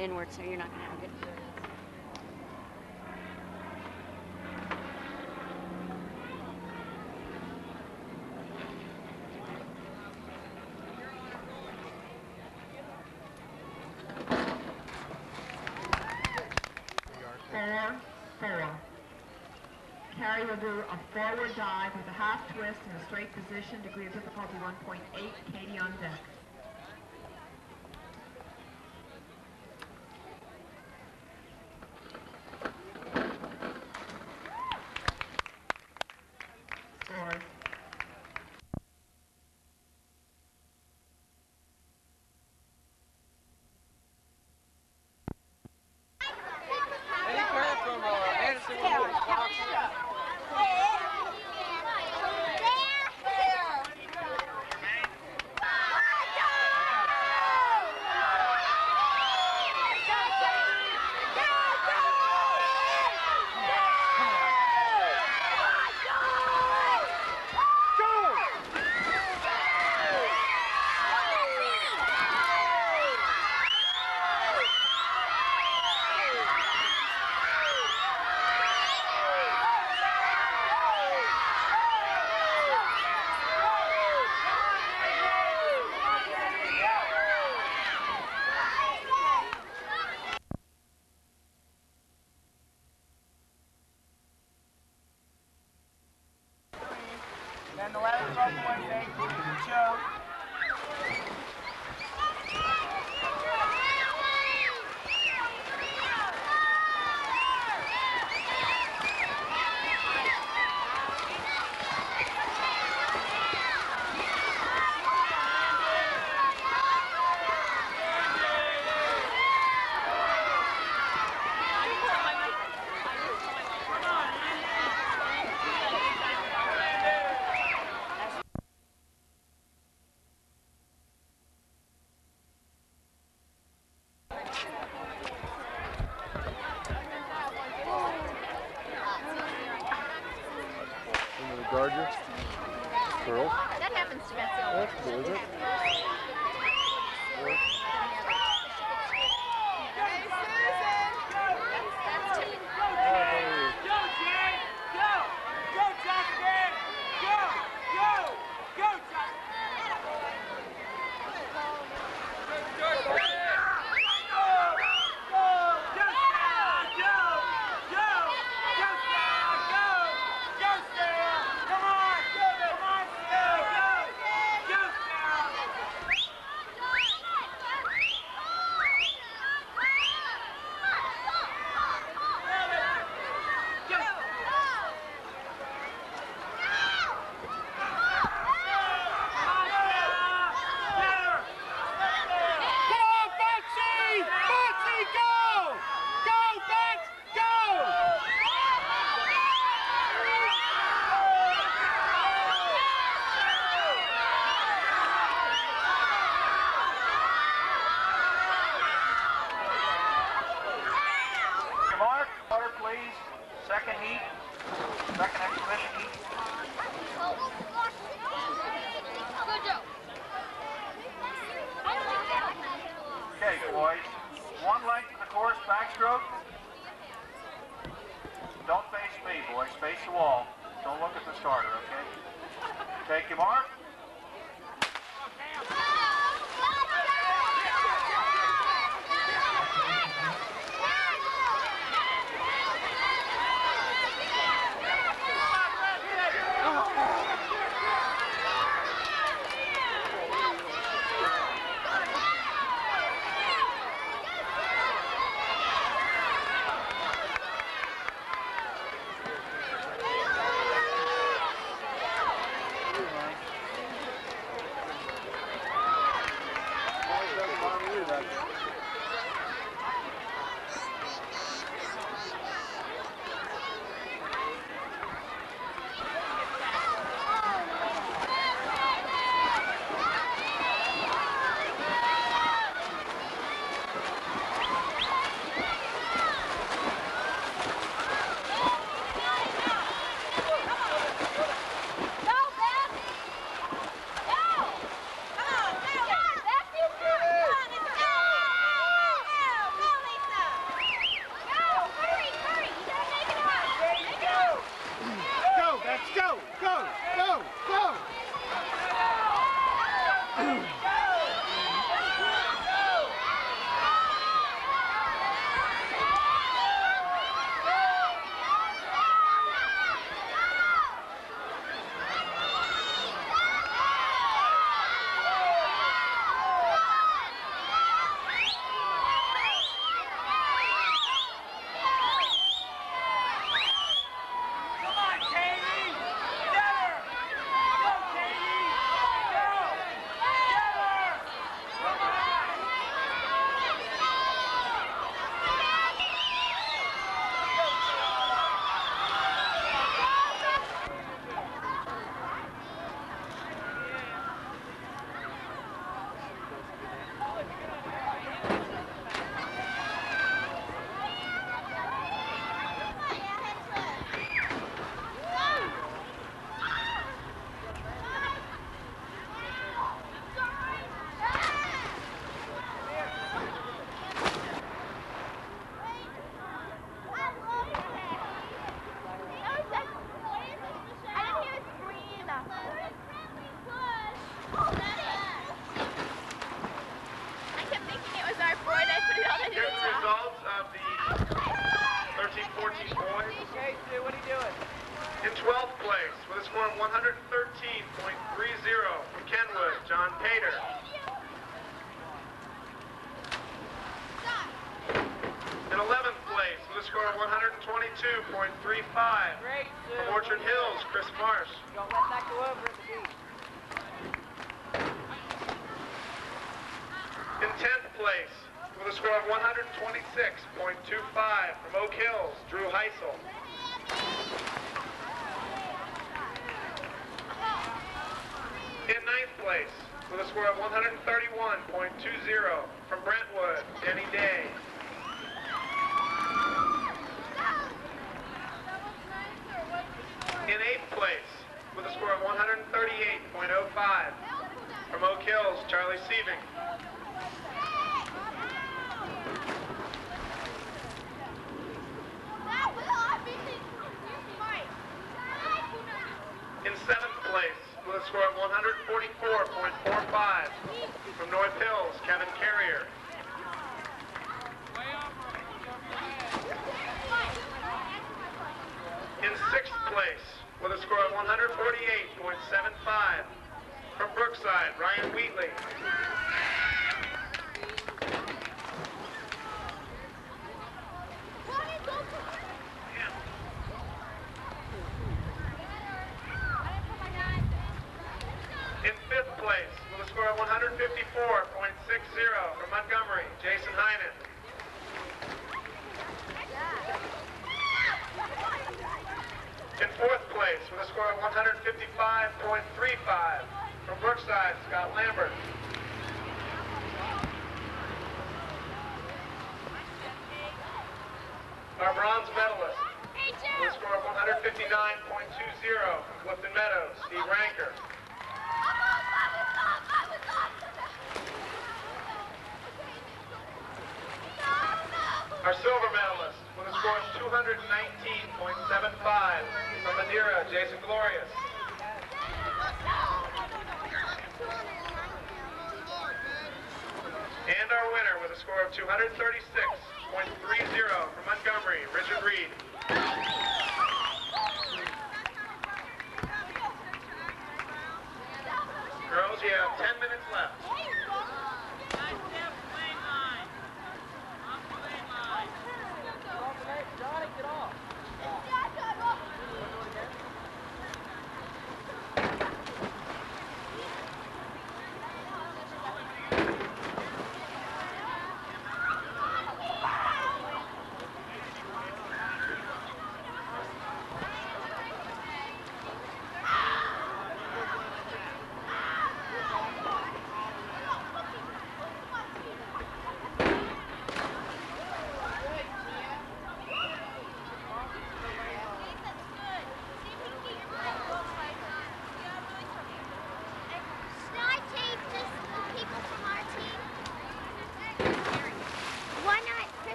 Speaker 2: inward, so you're not going to
Speaker 29: have good Carrie a forward dive with a half twist in a straight position, degree of difficulty 1.8, Katie on deck.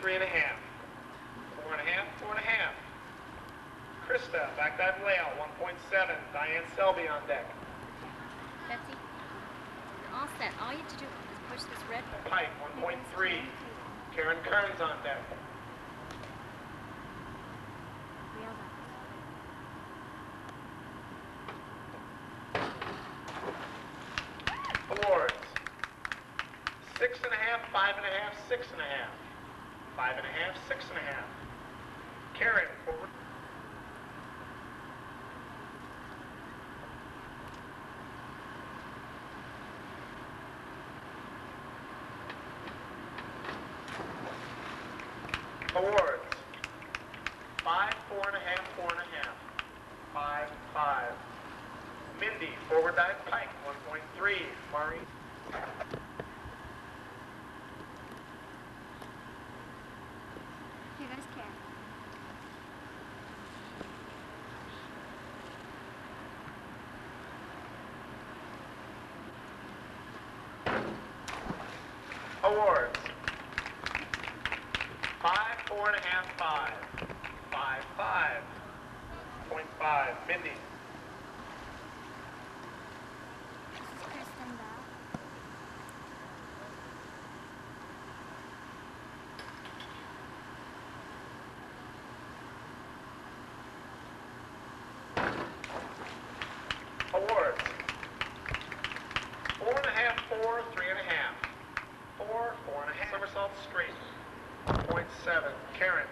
Speaker 30: three
Speaker 29: and
Speaker 31: a half. Four and a half, four and a
Speaker 32: half.
Speaker 31: Krista, back dive layout, 1.7. Diane Selby on deck.
Speaker 5: Betsy, all set. All you have to do is push this red button.
Speaker 31: Pike, 1.3. Karen Kearns on deck. Awards. Six and a half, five and a half, six and a half. Five and a half, six and a half. Karen, forward. Awards. Five, four and a half, four and a half. Five, five. Mindy, forward dive pike, 1.3. Maureen.
Speaker 3: Here goes Karen.
Speaker 31: Awards. Five, four and a half, five. Five, five. Point five. Mindy.
Speaker 3: This is Kristen Bell.
Speaker 31: Awards. Four and a half, four, three and a half. Four, four and a half. Somersault straight. 1.7. Karen.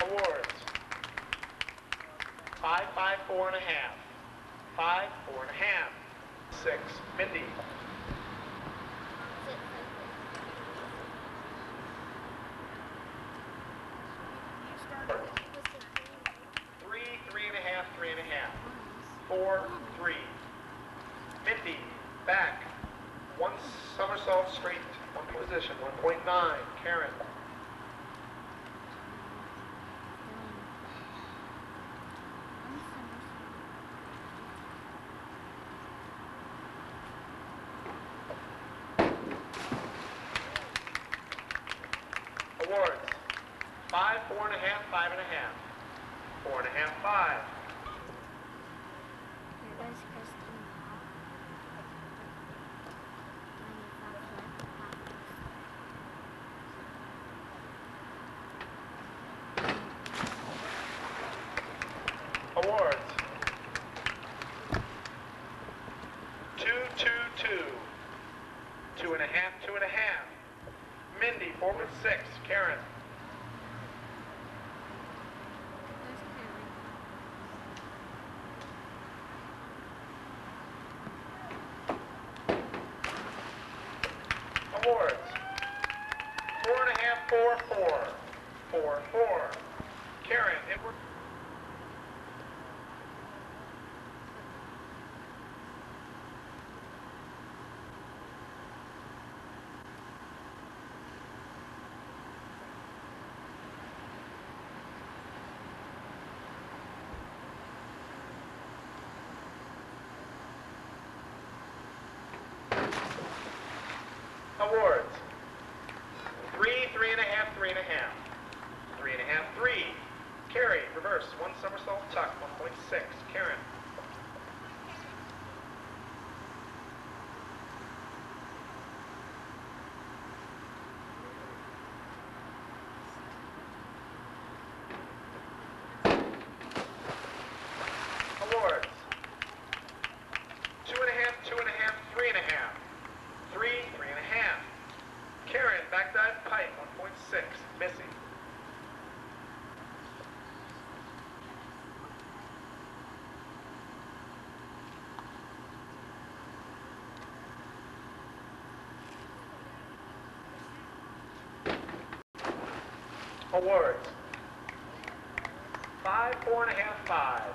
Speaker 31: Awards. Five, four and a half. Five, four and a half. Six. Mindy. Three, three and a half, three and a half. Four, three. Mindy, back. One somersault straight, one position, 1.9. Karen. Awards. Five, four and a half, five and a half. Four and a half, five.
Speaker 3: Here goes Kristen Bell.
Speaker 31: Awards. Two, two, two. Two and a half, two and a half. Mindy, forward six. Karen. Awards. Four and a half, four, four. Four, four. Karen, Edward. Awards. Three, three and a half, three and a half. Three and a half, three. Carry, reverse, one somersault tuck, 1.6. Karen. Awards. Two and a half, two and a half, three and a half. Three, three and a half. Karen, back dive pike, 1.6. Missy. Awards. Five, four and a half, five.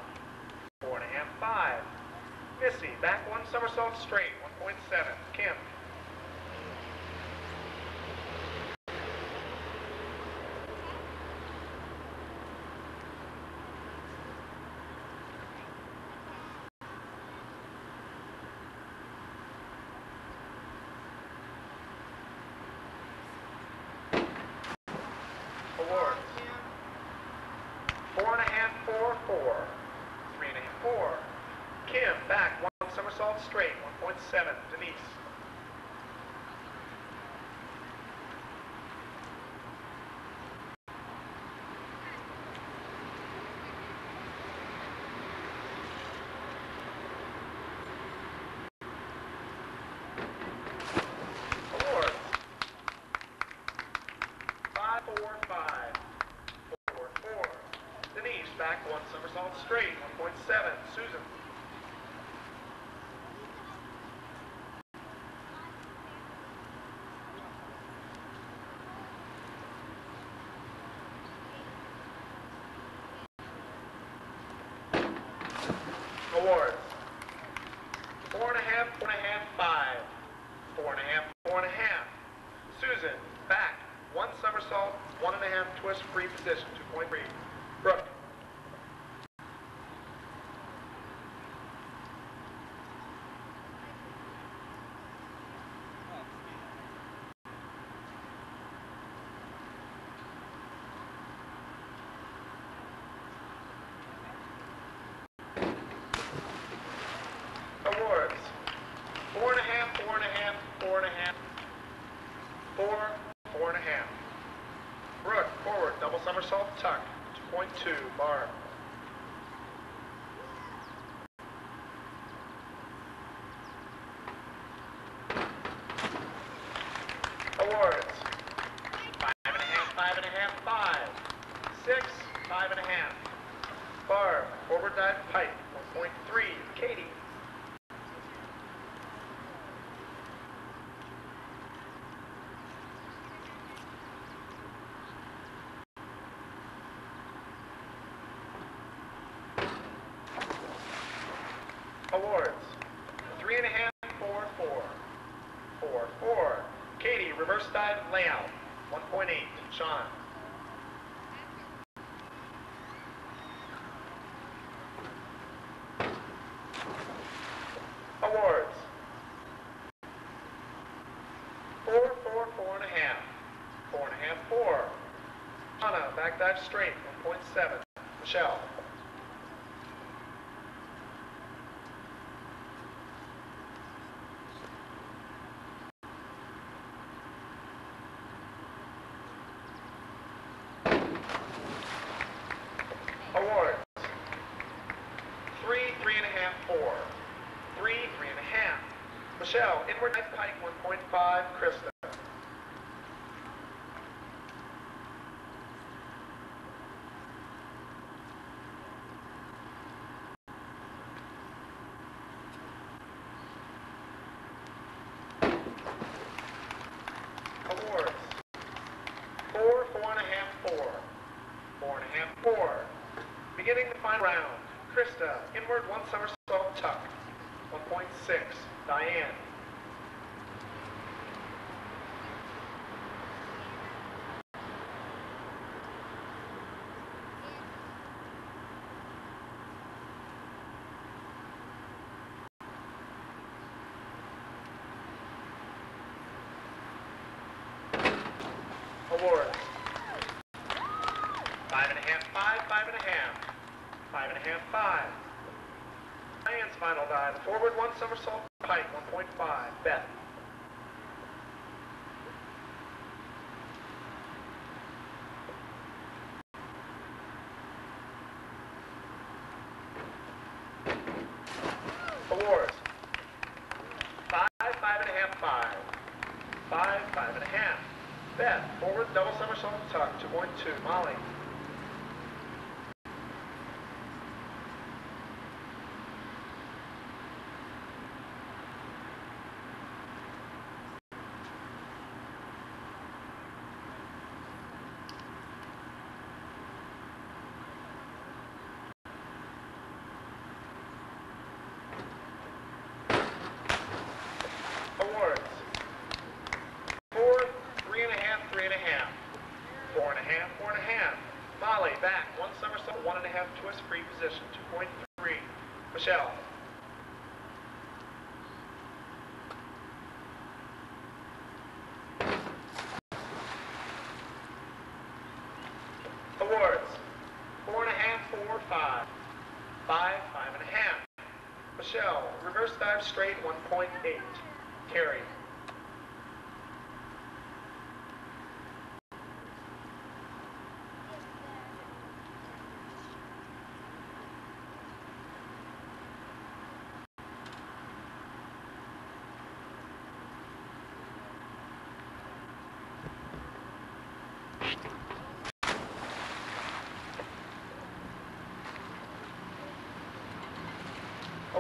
Speaker 31: Four and a half, five. Missy, back one somersault straight, 1.7. back, one somersault straight, 1.7, Susan. four and a half. Four, four and a half. Brooke, forward, double somersault, tuck, 2.2, bar. Awards. Four, four, four and a half. Four and a half, four. Anna, backdive straight, 1.7. Michelle. Michelle, inward knife pike 1.5, Krista. Beginning the final round, Krista, inward one somersault. and five. Diane's final dive, forward one somersault, pike 1.5, Beth. free position, three Michelle.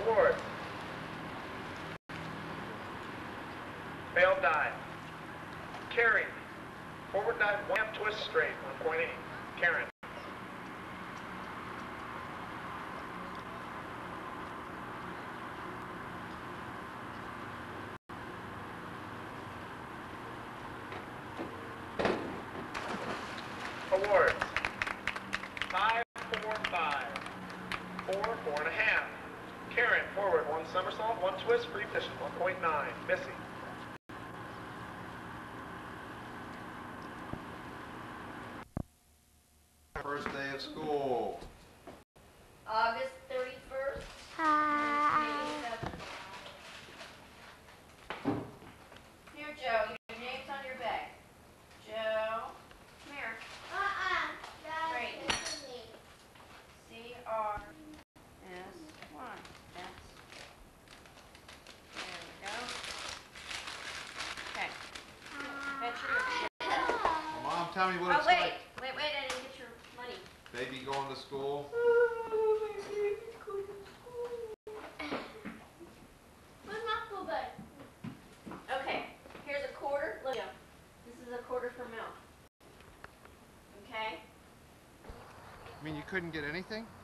Speaker 31: forward. Bail dive. Carry. Forward dive, one twist straight, 1.8. Karen.
Speaker 10: first day of school?
Speaker 2: August 31st. Hi. Here, Joe, your name's on your bag. Joe. Come here.
Speaker 3: Uh-uh.
Speaker 2: Great. C-R.
Speaker 10: Mom, tell me what it's oh, couldn't get anything?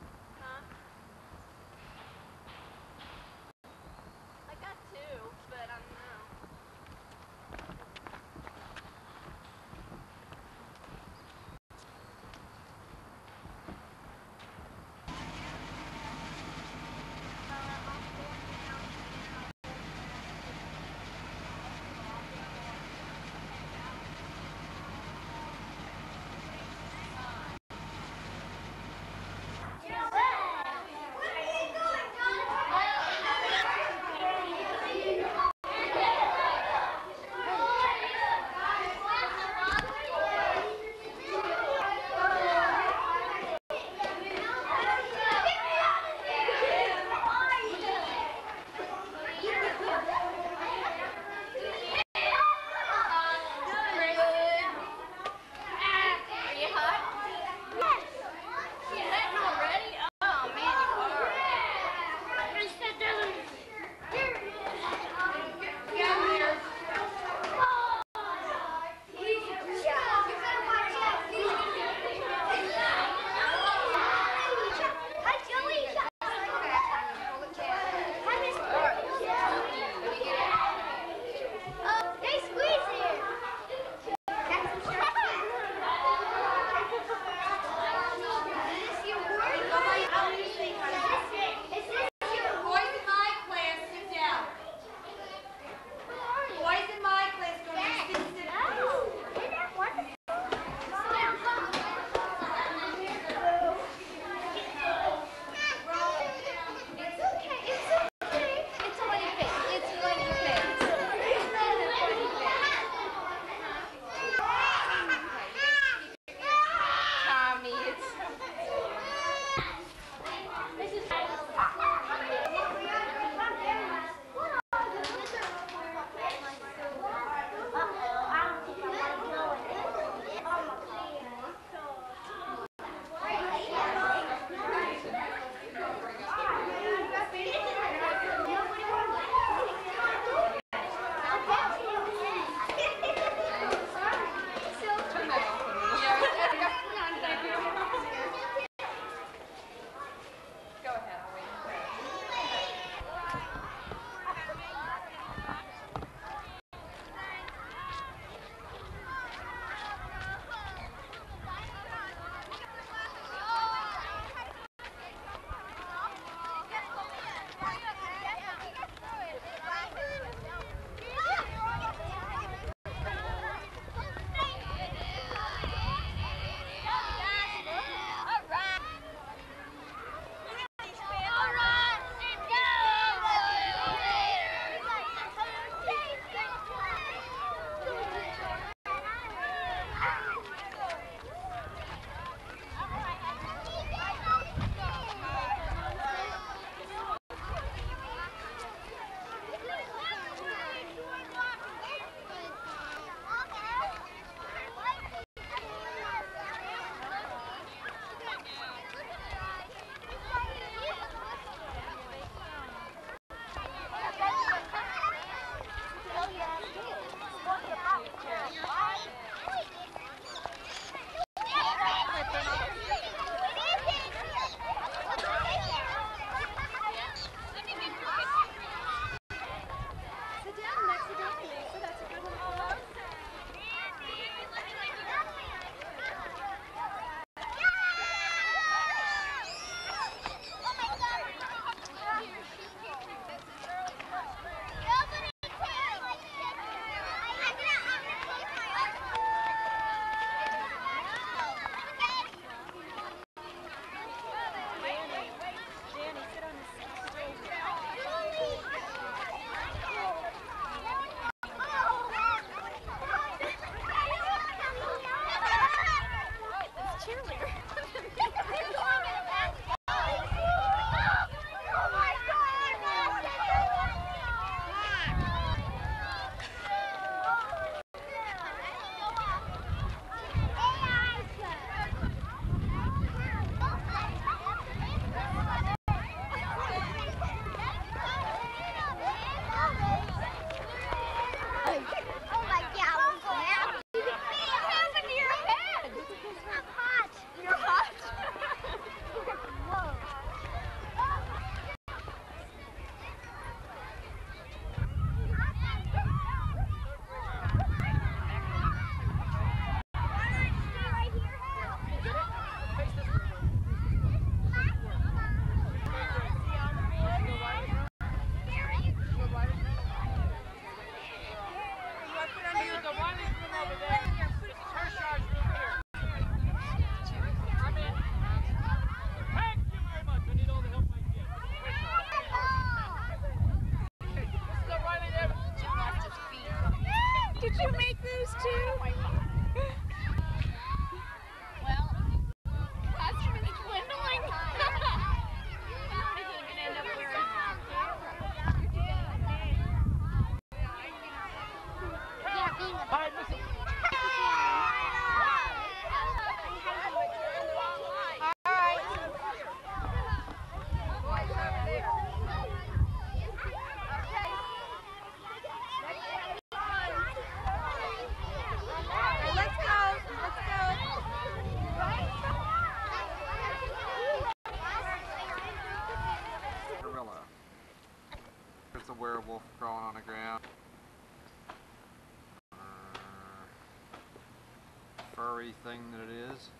Speaker 10: Thing that it is.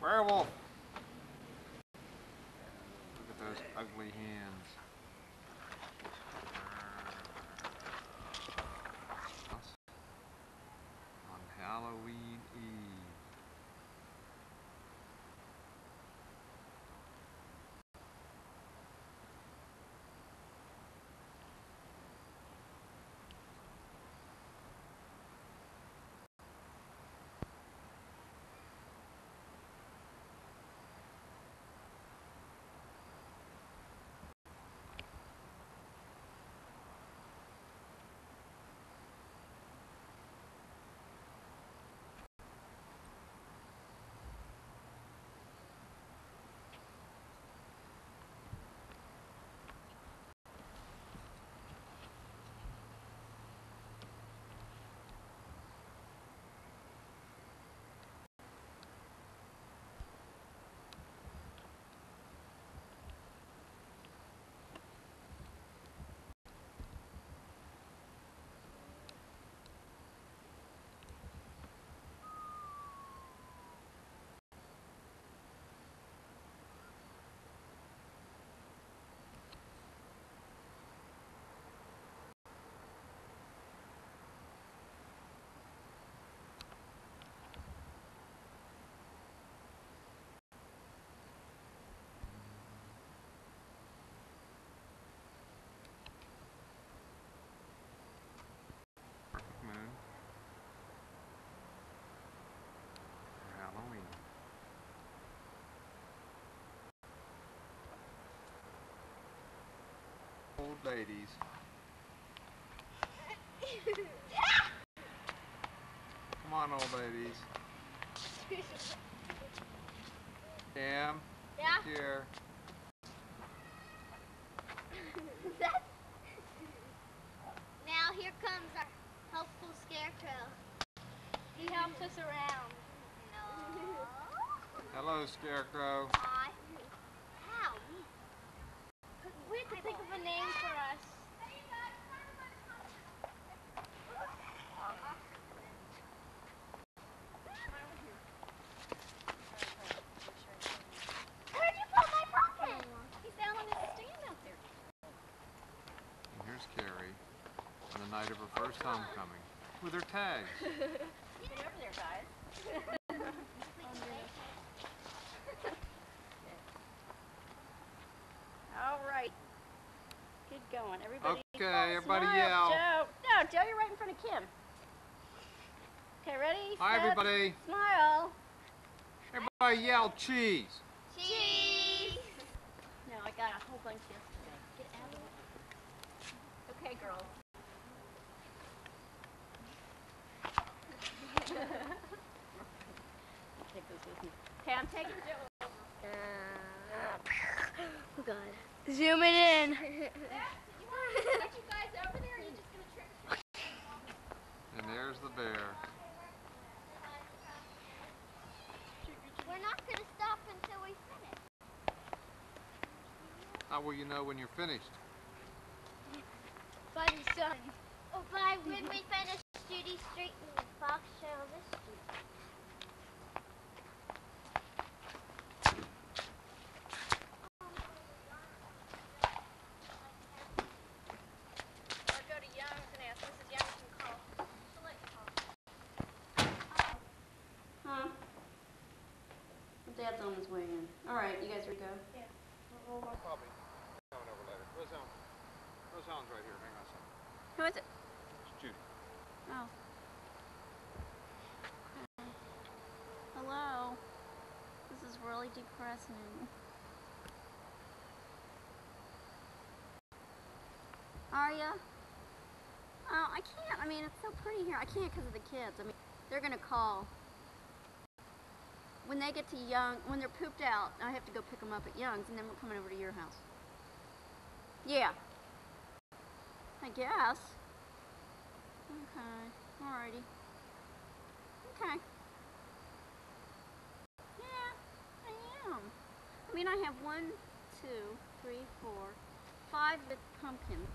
Speaker 10: Werewolf! Look at those ugly hands. On Halloween Eve. Moon. For Halloween. Old ladies. Come on, old ladies. Cam.
Speaker 3: Yeah?
Speaker 10: Here.
Speaker 3: now here comes our helpful scarecrow. He helps us around. No.
Speaker 10: Hello, Scarecrow.
Speaker 3: Hi. How? We have to think of a name for us. Where'd you put my pumpkin?
Speaker 5: He's down on his stand out there.
Speaker 10: And here's Carrie on the night of her first homecoming with her tags.
Speaker 2: Get over there, guys. All right. Good going. Everybody.
Speaker 10: Okay,
Speaker 2: smile,
Speaker 10: everybody
Speaker 2: smile,
Speaker 10: yell.
Speaker 2: Joe. No, Joe, you're right in front of Kim. Okay, ready?
Speaker 10: Hi,
Speaker 2: set,
Speaker 10: everybody.
Speaker 2: Smile.
Speaker 10: Everybody yell cheese.
Speaker 3: Cheese.
Speaker 2: No, I got a whole bunch yesterday. Get out of it. Okay, girls. Take those with me. Okay, I'm taking Joe.
Speaker 3: Oh God. Zooming in.
Speaker 10: And
Speaker 3: We're not gonna stop until we finish.
Speaker 10: How will you know when you're finished?
Speaker 3: By the sun. Or by when we finish Judy Street and the Fox Trail
Speaker 2: All right, you guys ready to go?
Speaker 5: Yeah.
Speaker 10: We'll, we'll probably coming over later. who's Roseanne's right here. Hang on a second.
Speaker 2: Who is it?
Speaker 10: It's Judy.
Speaker 2: Oh. Okay. Hello. This is really depressing. Aria? Oh, I can't. I mean, it's so pretty here. I can't because of the kids. I mean, they're going to call when they get to young, when they're pooped out, I have to go pick them up at Young's, and then we're coming over to your house. Yeah. I guess. Okay. Alrighty. Okay. Yeah, I am. I mean, I have one, two, three, four, five with
Speaker 3: pumpkins.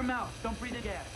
Speaker 9: Your mouth. Don't breathe the gas.